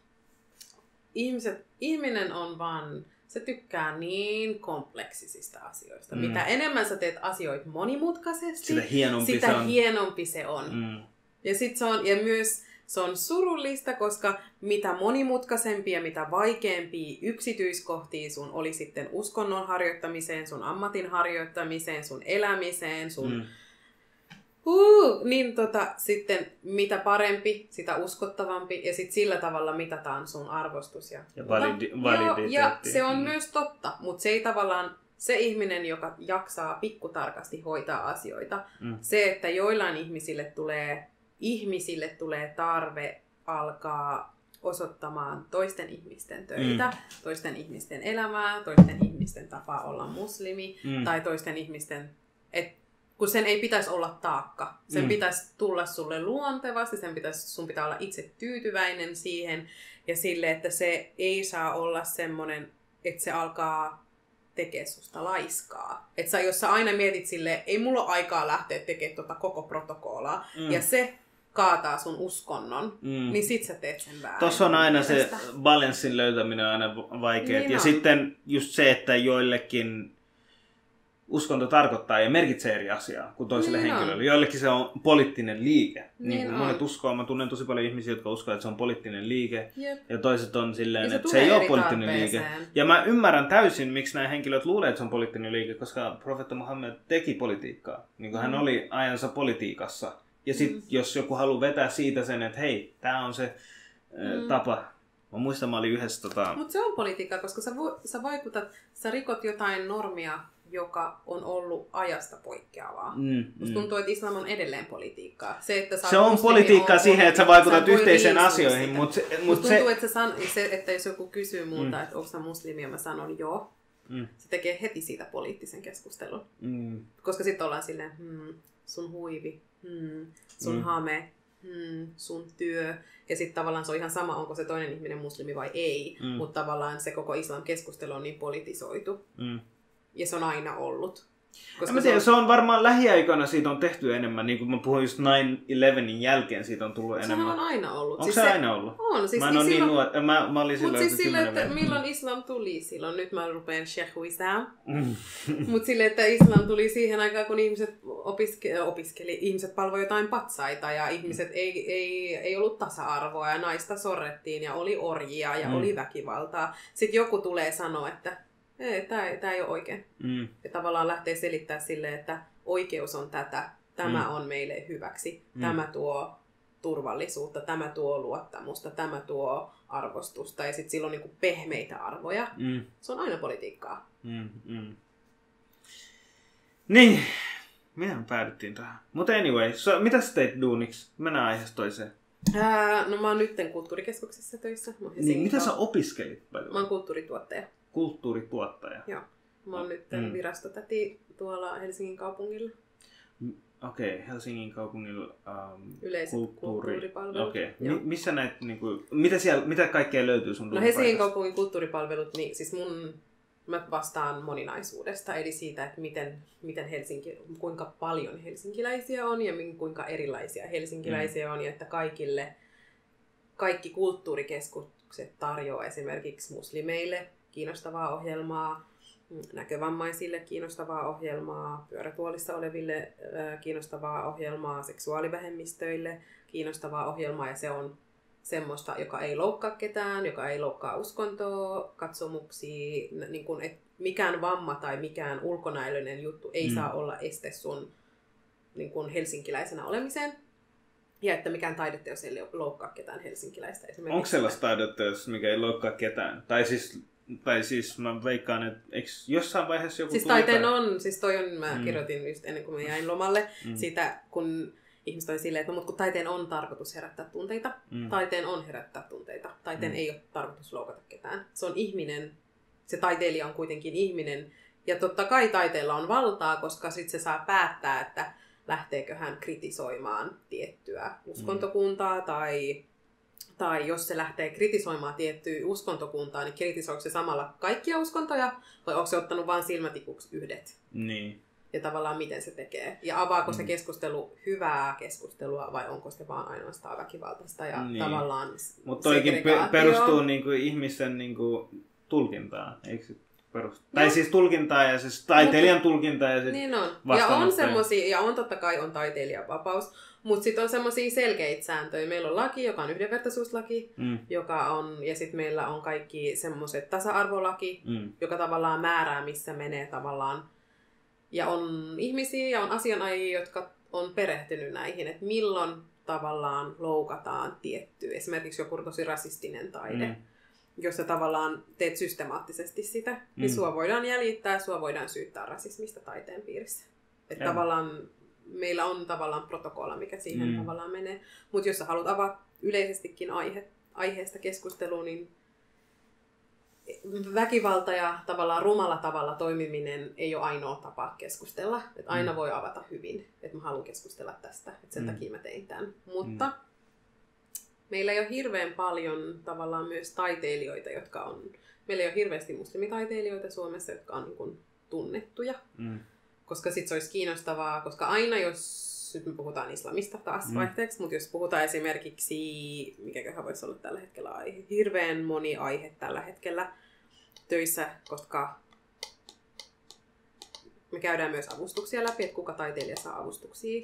ihmiset, ihminen on vaan, se tykkää niin kompleksisista asioista. Mm. Mitä enemmän sä teet asioita monimutkaisesti, Sitä hienompi sitä se on. hienompi se on. Mm. Ja sit se on, ja myös se on surullista, koska mitä monimutkaisempi ja mitä vaikeampia yksityiskohtia sun oli sitten uskonnon harjoittamiseen, sun ammatin harjoittamiseen, sun elämiseen, sun... Mm. Uh, niin tota, sitten mitä parempi, sitä uskottavampi ja sitten sillä tavalla mitataan sun arvostus. Ja, Ja validi- Joo, validiteetti. ja se on Mm. myös totta, mutta se ei tavallaan, se ihminen, joka jaksaa pikkutarkasti hoitaa asioita, Mm. se, että joillain ihmisille tulee, ihmisille tulee tarve alkaa osoittamaan toisten ihmisten töitä, mm. toisten ihmisten elämää, toisten ihmisten tapaa olla muslimi, Mm. tai toisten ihmisten, että kun sen ei pitäisi olla taakka. Sen Mm. pitäisi tulla sulle luontevasti, sen pitäisi, sun pitää olla itse tyytyväinen siihen ja sille, että se ei saa olla semmoinen, että se alkaa tekee susta laiskaa. Että sä, jos sä aina mietit sille, ei mulla ole aikaa lähteä tekemään tota koko protokollaa, Mm. ja se kaataa sun uskonnon, Mm. niin sit sä teet sen väärin. Tuossa on aina se balanssin löytäminen on aina vaikea. Niin ja on. sitten just se, että joillekin uskonto tarkoittaa ja merkitsee eri asiaa kuin toiselle Niin on. henkilölle. Joillekin se on poliittinen liike. Niin, Niin kuin on. monet uskoo, mä tunnen tosi paljon ihmisiä, jotka uskoo, että se on poliittinen liike. Jep. Ja toiset on silleen, se että se ei ole poliittinen liike. Ja mä ymmärrän täysin, miksi nämä henkilöt luulee, että se on poliittinen liike, koska profetta Muhammed teki politiikkaa. Niin kuin hän Mm. oli ajansa politiikassa. Ja sitten Mm. jos joku haluaa vetää siitä sen, että hei, tämä on se mm. Tapa. Mä muistan, mä olin yhdessä tota... Mutta se on politiikkaa, koska sä, vo, sä vaikutat, sä rikot jotain normia, joka on ollut ajasta poikkeavaa. Mm. Musta mm. tuntuu, että islam on edelleen politiikkaa. Se, että Se on politiikkaa on siihen, että sä vaikutat yhteiseen asioihin, mutta se, Musta mut tuntuu, se, että, san, se, että jos joku kysyy multa, Mm. että onko sä muslimi, ja mä sanon joo, Mm. se tekee heti siitä poliittisen keskustelun. mm, Koska sitten ollaan silleen, hmm, sun huivi, hmm, sun Mm. hame, hmm, sun työ. Ja sitten tavallaan se on ihan sama, onko se toinen ihminen muslimi vai ei. Mm. Mutta tavallaan se koko islam keskustelu on niin politisoitu. mm. Ja se on aina ollut. Koska mä tiedän, se on varmaan lähiaikoina siitä on tehty enemmän, niin kuin mä puhuin just 9-11 jälkeen siitä on tullut sehän enemmän. on aina ollut. Onko se, aina ollut? On. Siis mä en ole niin silloin, nuori, mä, mä olin Mutta silloin siis joku sille, 10 että vuotta. milloin islam tuli silloin, nyt mä rupean Sheikh Wissam. Mm. Mutta sille, että islam tuli siihen aikaan, kun ihmiset opiske, opiskeli, ihmiset palvoi jotain patsaita ja ihmiset ei, ei, ei ollut tasa-arvoa ja naista sorrettiin ja oli orjia ja mm. oli väkivaltaa. Sitten joku tulee sanoa, että tämä ei, tää ei ole oikein. Mm. Ja tavallaan lähtee selittää sille, että oikeus on tätä, tämä Mm. on meille hyväksi, Mm. tämä tuo turvallisuutta, tämä tuo luottamusta, tämä tuo arvostusta ja sitten silloin niinku pehmeitä arvoja. Mm. Se on aina politiikkaa. Mm. Mm. Niin, mehän päädyttiin tähän. Mutta anyway, so, mitä sä teit duuniksi? Mennään aiheesta toiseen. Ää, no mä oon nytten kulttuurikeskuksessa töissä. Niin, mitä sä opiskelit? Mä oon kulttuurituottaja. Kulttuurituottaja. Joo. Mä oon nyt Mm. mm. virastotäti tuolla Helsingin kaupungilla. Okei, okay, Helsingin kaupungilla um, Yleiset kulttuuripalvelut. Okei, okay. Mi- missä näitä, niinku, mitä, siellä, mitä kaikkea löytyy sun No? Helsingin kaupungin kulttuuripalvelut, niin siis mun, mä vastaan moninaisuudesta, eli siitä, että miten, miten Helsinki, kuinka paljon helsinkiläisiä on ja kuinka erilaisia helsinkiläisiä on, ja että kaikille, kaikki kulttuurikeskukset tarjoaa esimerkiksi muslimeille kiinnostavaa ohjelmaa, mm, näkövammaisille kiinnostavaa ohjelmaa, pyörätuolissa oleville kiinnostavaa ohjelmaa, seksuaalivähemmistöille kiinnostavaa ohjelmaa, ja se on semmoista, joka ei loukkaa ketään, joka ei loukkaa uskontoa, katsomuksia, niin kun, et mikään vamma tai mikään ulkonäöllinen juttu ei Mm. saa olla este sun niin kun helsinkiläisenä olemiseen. Ja että mikään taideteos ei lou- loukkaa ketään helsinkiläistä. Esimerkiksi Onko sellaista taidetta, jos mikä ei loukkaa ketään? Tai siis, tai siis mä veikkaan, että eikö jossain vaiheessa joku Siis taiteen tai- on, siis toi on, mä Mm. mm. kirjoitin just ennen kuin mä jäin lomalle, Mm. mm. siitä kun ihmiset on silleen, että no, mutta kun taiteen on tarkoitus herättää tunteita, Mm. taiteen on herättää tunteita. Taiteen Mm. ei ole tarkoitus loukata ketään. Se on ihminen, se taiteilija on kuitenkin ihminen. Ja totta kai taiteella on valtaa, koska sitten se saa päättää, että lähteekö hän kritisoimaan tiettyä uskontokuntaa tai, tai jos se lähtee kritisoimaan tiettyä uskontokuntaa, niin kritisoiko se samalla kaikkia uskontoja vai onko se ottanut vain silmätikuksi yhdet? Niin. Ja tavallaan miten se tekee. Ja avaako Mm. se keskustelu hyvää keskustelua vai onko se vaan ainoastaan väkivaltaista ja Niin. tavallaan Mutta toikin perustuu niinku ihmisten niinku tulkintaan, eikö se perustu? Tai siis tulkintaa ja siis taiteilijan tulkintaa ja. Niin on. Ja on semmosia, ja on totta kai on taiteilijan vapaus, mutta sitten on semmoisia selkeitä sääntöjä. Meillä on laki, joka on yhdenvertaisuuslaki, Mm, joka on, ja sitten meillä on kaikki semmoiset tasa-arvolaki, mm, joka tavallaan määrää, missä menee tavallaan. Ja on ihmisiä ja on asianajia, jotka on perehtynyt näihin, että milloin tavallaan loukataan tietty, esimerkiksi joku tosi rasistinen taide. Mm. Jos sä tavallaan teet systemaattisesti sitä, mm. Mm. niin sua voidaan jäljittää, sua voidaan syyttää rasismista taiteen piirissä. Että tavallaan meillä on tavallaan protokolla, mikä siihen Mm. tavallaan menee. Mutta jos sä haluat avata yleisestikin aihe, aiheesta keskustelua, niin väkivalta ja tavallaan rumalla tavalla toimiminen ei ole ainoa tapa keskustella. Että aina mm. voi avata hyvin, että mä haluan keskustella tästä, että sen mm. takia mä tein tämän. Mutta mm. Meillä ei ole hirveän paljon tavallaan myös taiteilijoita, jotka on... Meillä ei ole hirveästi muslimitaiteilijoita Suomessa, jotka on niin kuin tunnettuja. Mm. Koska sitten se olisi kiinnostavaa, koska aina jos nyt me puhutaan islamista taas mm. vaihteeksi, mutta jos puhutaan esimerkiksi, mikäköhän voisi olla tällä hetkellä aihe, hirveän moni aihe tällä hetkellä töissä, koska me käydään myös avustuksia läpi, että kuka taiteilija saa avustuksia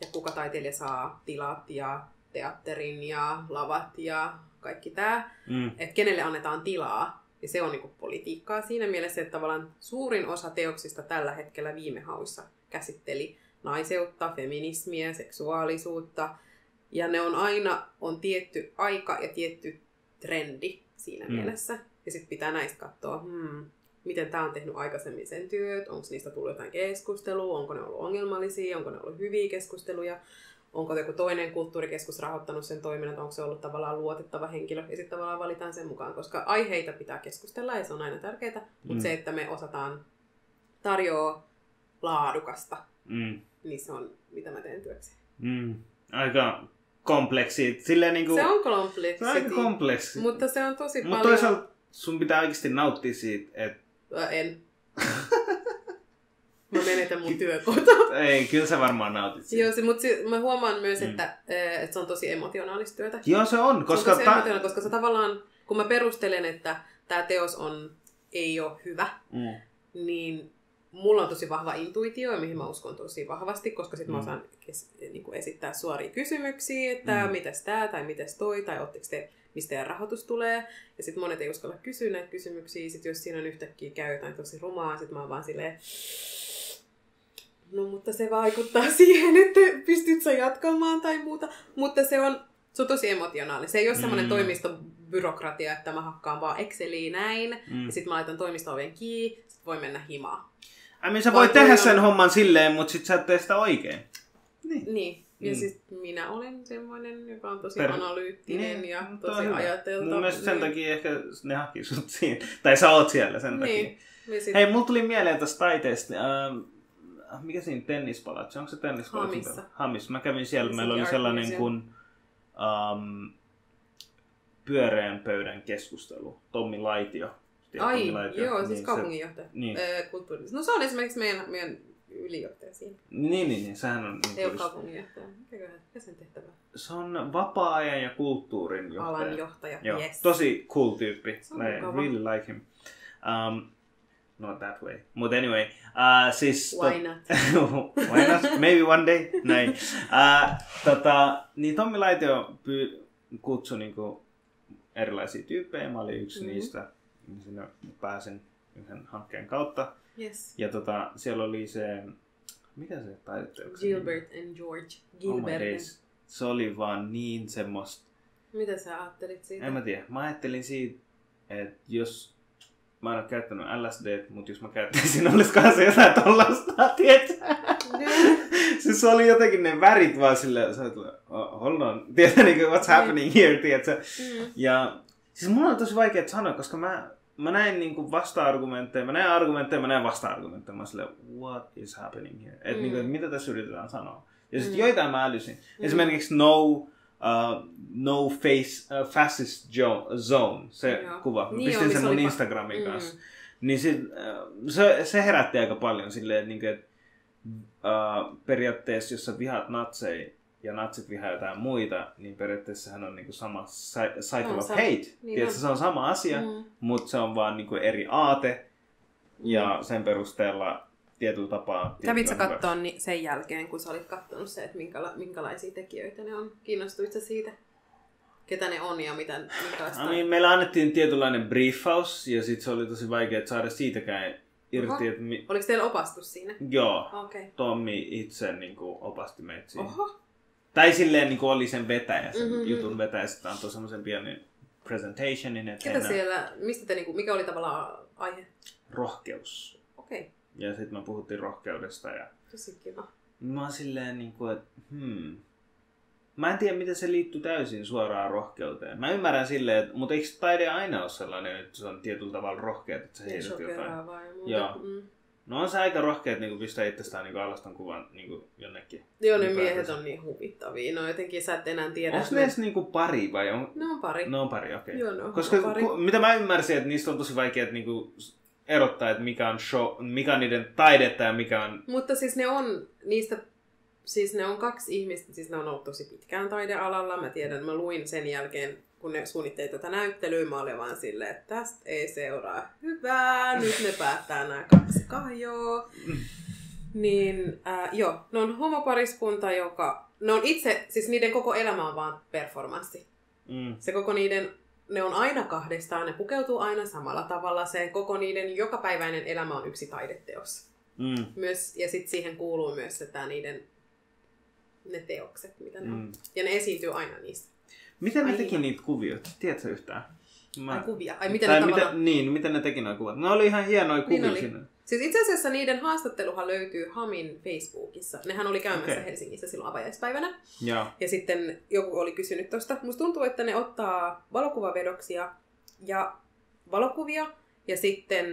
ja kuka taiteilija saa tilat ja teatterin ja lavat ja kaikki tämä. Mm. Että kenelle annetaan tilaa. Ja se on niinku politiikkaa siinä mielessä, että tavallaan suurin osa teoksista tällä hetkellä viime hauissa käsitteli naiseutta, feminismiä, seksuaalisuutta. Ja ne on aina on tietty aika ja tietty trendi siinä mm. mielessä. Ja sitten pitää näistä katsoa, hmm, miten tämä on tehnyt aikaisemmin sen työt, onko niistä tullut jotain keskustelua, onko ne ollut ongelmallisia, onko ne ollut hyviä keskusteluja, onko joku toinen kulttuurikeskus rahoittanut sen toiminnan, onko se ollut tavallaan luotettava henkilö, ja sitten tavallaan valitaan sen mukaan, koska aiheita pitää keskustella, ja se on aina tärkeää, mutta mm. se, että me osataan tarjoa laadukasta, mm. niin se on, mitä mä teen työksi. Mm. Aika kompleksi. Silleen niin kuin, se on kompleksi. Se on aika kompleksi. Mutta se on tosi Mut paljon... toisaalta sun pitää oikeasti nauttia siitä, että... En. Mä menetän mun työkota. Ei, kyllä sä varmaan nautit siitä. Joo, se, mutta se, mä huomaan myös, mm. että, että se on tosi emotionaalista työtä. Joo, se on. Koska, se on tosi ta... koska se tavallaan, kun mä perustelen, että tämä teos on, ei ole hyvä, mm. niin mulla on tosi vahva intuitio, mihin mä uskon tosi vahvasti, koska sitten mm. mä osaan kes, niin kuin esittää suoria kysymyksiä, että mm. mitäs tää tai mitäs toi, tai ootteko te, mistä teidän rahoitus tulee. Ja sitten monet ei uskalla kysyä näitä kysymyksiä, sitten jos siinä on yhtäkkiä käy jotain tosi rumaa, sitten mä oon vaan silleen, no mutta se vaikuttaa siihen, että pystyt sä jatkamaan tai muuta. Mutta se on, se on tosi emotionaali. Se ei ole mm. semmoinen toimistobyrokratia, että mä hakkaan vaan Exceliin näin, mm. ja sitten mä laitan toimisto-oven kiinni, sit voi mennä himaan. I mean, sä voit tehdä sen on... homman silleen, mutta sit sä et tee sitä oikein. Niin. niin. Ja mm. siis minä olen semmoinen, joka on tosi per... analyyttinen niin, ja tosi ajateltava. Mun mielestä sen niin. takia ehkä ne haki sut siinä. Tai sä oot siellä sen niin. takia. Sit... Hei, mulla tuli mieleen tästä taiteesta. Ähm, mikä siinä tennispalatsi? Onko se tennispalatsi? Hamissa. Hamissa. Mä kävin siellä. Meillä oli sellainen kuin um, pyöreän pöydän keskustelu. Tommi Laitio Ai, joo, siis niin kaupunginjohtaja. Se, niin. Öö, No se on esimerkiksi meidän, meidän ylijohtaja siinä. Niin, niin, niin sehän on... Niin Ei ole kaupunginjohtaja. Mikä sen tehtävä? Se on vapaa-ajan ja kulttuurin johtaja. Alan johtaja, Joo, yes. tosi cool tyyppi. I really like him. Um, not that way. But anyway, uh, siis... Why tot... not? Why not? Maybe one day. Näin. Uh, tota, niin Tommi Laitio py... kutsui niinku erilaisia tyyppejä. Mä olin yksi mm-hmm. niistä sinne pääsin yhden hankkeen kautta. Yes. Ja tota, siellä oli se, mikä se taideteoksen Gilbert and George. Gilbert. Oh se oli vaan niin semmoista. Mitä sä ajattelit siitä? En mä tiedä. Mä ajattelin siitä, että jos mä en ole käyttänyt LSD, mutta jos mä käyttäisin, olisikohan se jotain tollasta, tiedätkö? siis se oli jotenkin ne värit vaan silleen, sä oh, hold on, tiedätkö, niin what's happening here, tiedätkö? Mm. Ja Siis mulla on tosi vaikea sanoa, koska mä, mä näin niinku vasta-argumentteja, mä näin argumentteja, mä näin vasta-argumentteja. Mä silleen, what is happening here? Et mm. niinku, et mitä tässä yritetään sanoa? Ja sitten mm. joitain mä älysin. Mm. Esimerkiksi no, uh, no face, uh, fascist jo- zone, se Joo. kuva. Mä niin pistin sen mun Instagramin mm. kanssa. Niin sit, uh, se, se herätti aika paljon silleen, niinku, että uh, periaatteessa, jos sä vihaat natseja, ja natsit vihaa jotain muita, niin periaatteessa hän on niinku sama cycle of hate. Niin Tiedätkö, se on sama asia, mm. mutta se on vaan niinku eri aate, ja mm. sen perusteella tietyllä tapaa... Kävit sä katsoa niin sen jälkeen, kun sä olit katsonut se, että minkäla- minkälaisia tekijöitä ne on? Kiinnostuit siitä? Ketä ne on ja mitä, minkälaista... Niin, meillä annettiin tietynlainen briefaus, ja sitten se oli tosi vaikea saada siitäkään irti. Että mi... Oliko teillä opastus siinä? Joo. Okay. Tommi itse niin kuin, opasti meitä siinä. Oho. Tai silleen niin oli sen vetäjä, sen mm-hmm. jutun vetäjä, sitten antoi semmoisen pienen presentationin. Että Ketä siellä, mistä te, niin kuin, mikä oli tavallaan aihe? Rohkeus. Okei. Okay. Ja sitten me puhuttiin rohkeudesta. Ja... Tosi kiva. Mä oon silleen, niin kuin, että hmm. mä en tiedä, miten se liittyy täysin suoraan rohkeuteen. Mä ymmärrän silleen, että, mutta eikö taide aina ole sellainen, että se on tietyllä tavalla rohkeat, että sä heität jotain. Muuta. Joo. Mm. No on se aika rohkeat niin pistää itsestään niin alaston kuvan niin jonnekin. Joo, ne miehet on niin huvittavia. No jotenkin sä et enää tiedä. Onko ne edes niinku pari vai on... Ne on pari. Ne on pari, okei. Joo, ne on Koska pari. ku, mitä mä ymmärsin, että niistä on tosi vaikea niinku erottaa, että mikä on, show, mikä on niiden taidetta ja mikä on... Mutta siis ne on niistä, siis ne on kaksi ihmistä, siis ne on ollut tosi pitkään taidealalla. Mä tiedän, mä luin sen jälkeen, kun ne suunnitteli tätä näyttelyä, mä olin vaan silleen, että tästä ei seuraa hyvää, nyt ne päättää nämä kaksi kahjoa. Niin, äh, joo, ne on homopariskunta, joka, ne on itse, siis niiden koko elämä on vaan performanssi. Mm. Se koko niiden, ne on aina kahdestaan, ne pukeutuu aina samalla tavalla. Se koko niiden jokapäiväinen elämä on yksi taideteos. Mm. Myös, ja sitten siihen kuuluu myös se tää niiden ne teokset, mitä ne on. Mm. Ja ne esiintyy aina niistä. Miten ne teki niitä kuvioita? Tiedätkö yhtään? Mä... Ai kuvia. Ai miten tai ne miten, tavallaan... Niin, miten ne teki nuo kuvat? Ne oli ihan hienoja kuvia oli. sinne. Siis itse asiassa niiden haastatteluhan löytyy Hamin Facebookissa. Nehän oli käymässä Okei. Helsingissä silloin avajaispäivänä. Joo. Ja sitten joku oli kysynyt tosta. Musta tuntuu, että ne ottaa valokuvavedoksia ja valokuvia ja sitten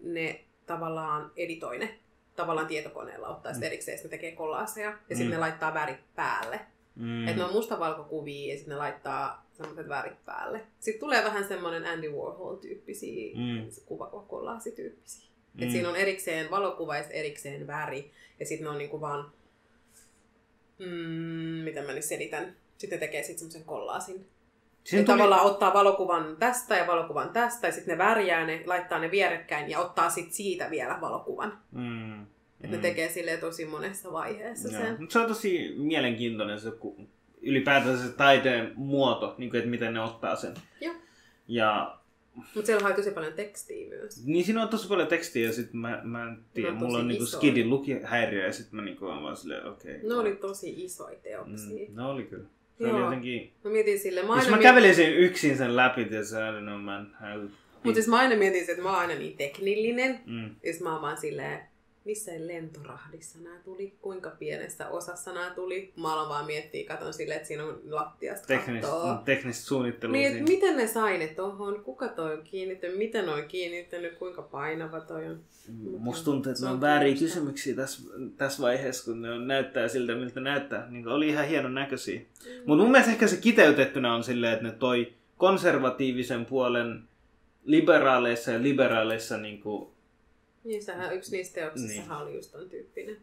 ne tavallaan editoi ne tavallaan tietokoneella ottaa sitten erikseen, ja sitten ne tekee kollaaseja ja sitten Mm. ne laittaa värit päälle. Mm. Mm. Että ne on mustavalkokuvia ja sitten ne laittaa semmoiset värit päälle. Sitten tulee vähän semmoinen Andy Warhol-tyyppisiä, Mm. mm. kuvakollaasityyppisiä. Mm. Mm. Et siinä on erikseen valokuva ja erikseen väri. Ja sitten ne on niinku vaan, mm, mitä mä nyt selitän, sitten ne tekee sitten semmoisen kollaasin. Siinä Ne tavallaan ottaa valokuvan tästä ja valokuvan tästä ja sitten ne värjää ne, laittaa ne vierekkäin ja ottaa sitten siitä vielä valokuvan. Mm. Että ne tekee silleen tosi monessa vaiheessa Joo. sen. Mut se on tosi mielenkiintoinen se ylipäätään se taiteen muoto, niin kuin, että miten ne ottaa sen. Joo. Ja Mutta siellä on tosi paljon tekstiä myös. niin siinä on tosi paljon tekstiä ja sit mä, mä en tiedä, Ne on mulla on niinku skidin lukihäiriö ja sit mä niinku oon vaan silleen, okei. Ne oli tosi isoja teoksia. Mm, ne oli kyllä. Se Joo. oli jotenkin... Mä mietin silleen, mä Jos aina mä mietin, kävelisin yksin sen läpi, tietysti, I don't know man. I would- mutta siis mä aina mietin, että mä oon aina niin teknillinen. Mm. Ja sit mä oon vaan silleen, missä lentorahdissa nämä tuli, kuinka pienessä osassa nämä tuli. Mä aloin vaan miettiä, katon silleen, että siinä on lattiasta kattoa. teknistä suunnittelua Niin, siinä. miten ne sai ne tohon, kuka toi on kiinnittänyt, miten ne on kiinnittänyt, kuinka painava toi on. Musta tuntuu, että ne on kiinnostavaa. kysymyksiä tässä, tässä vaiheessa, kun ne on, näyttää siltä, miltä näyttää. Niin oli ihan hienon näköisiä. Mutta mun mielestä ehkä se kiteytettynä on silleen, että ne toi konservatiivisen puolen liberaaleissa ja liberaaleissa niin kuin, Niin, sehän yksi niistä teoksissa Niin. niin. oli just ton tyyppinen.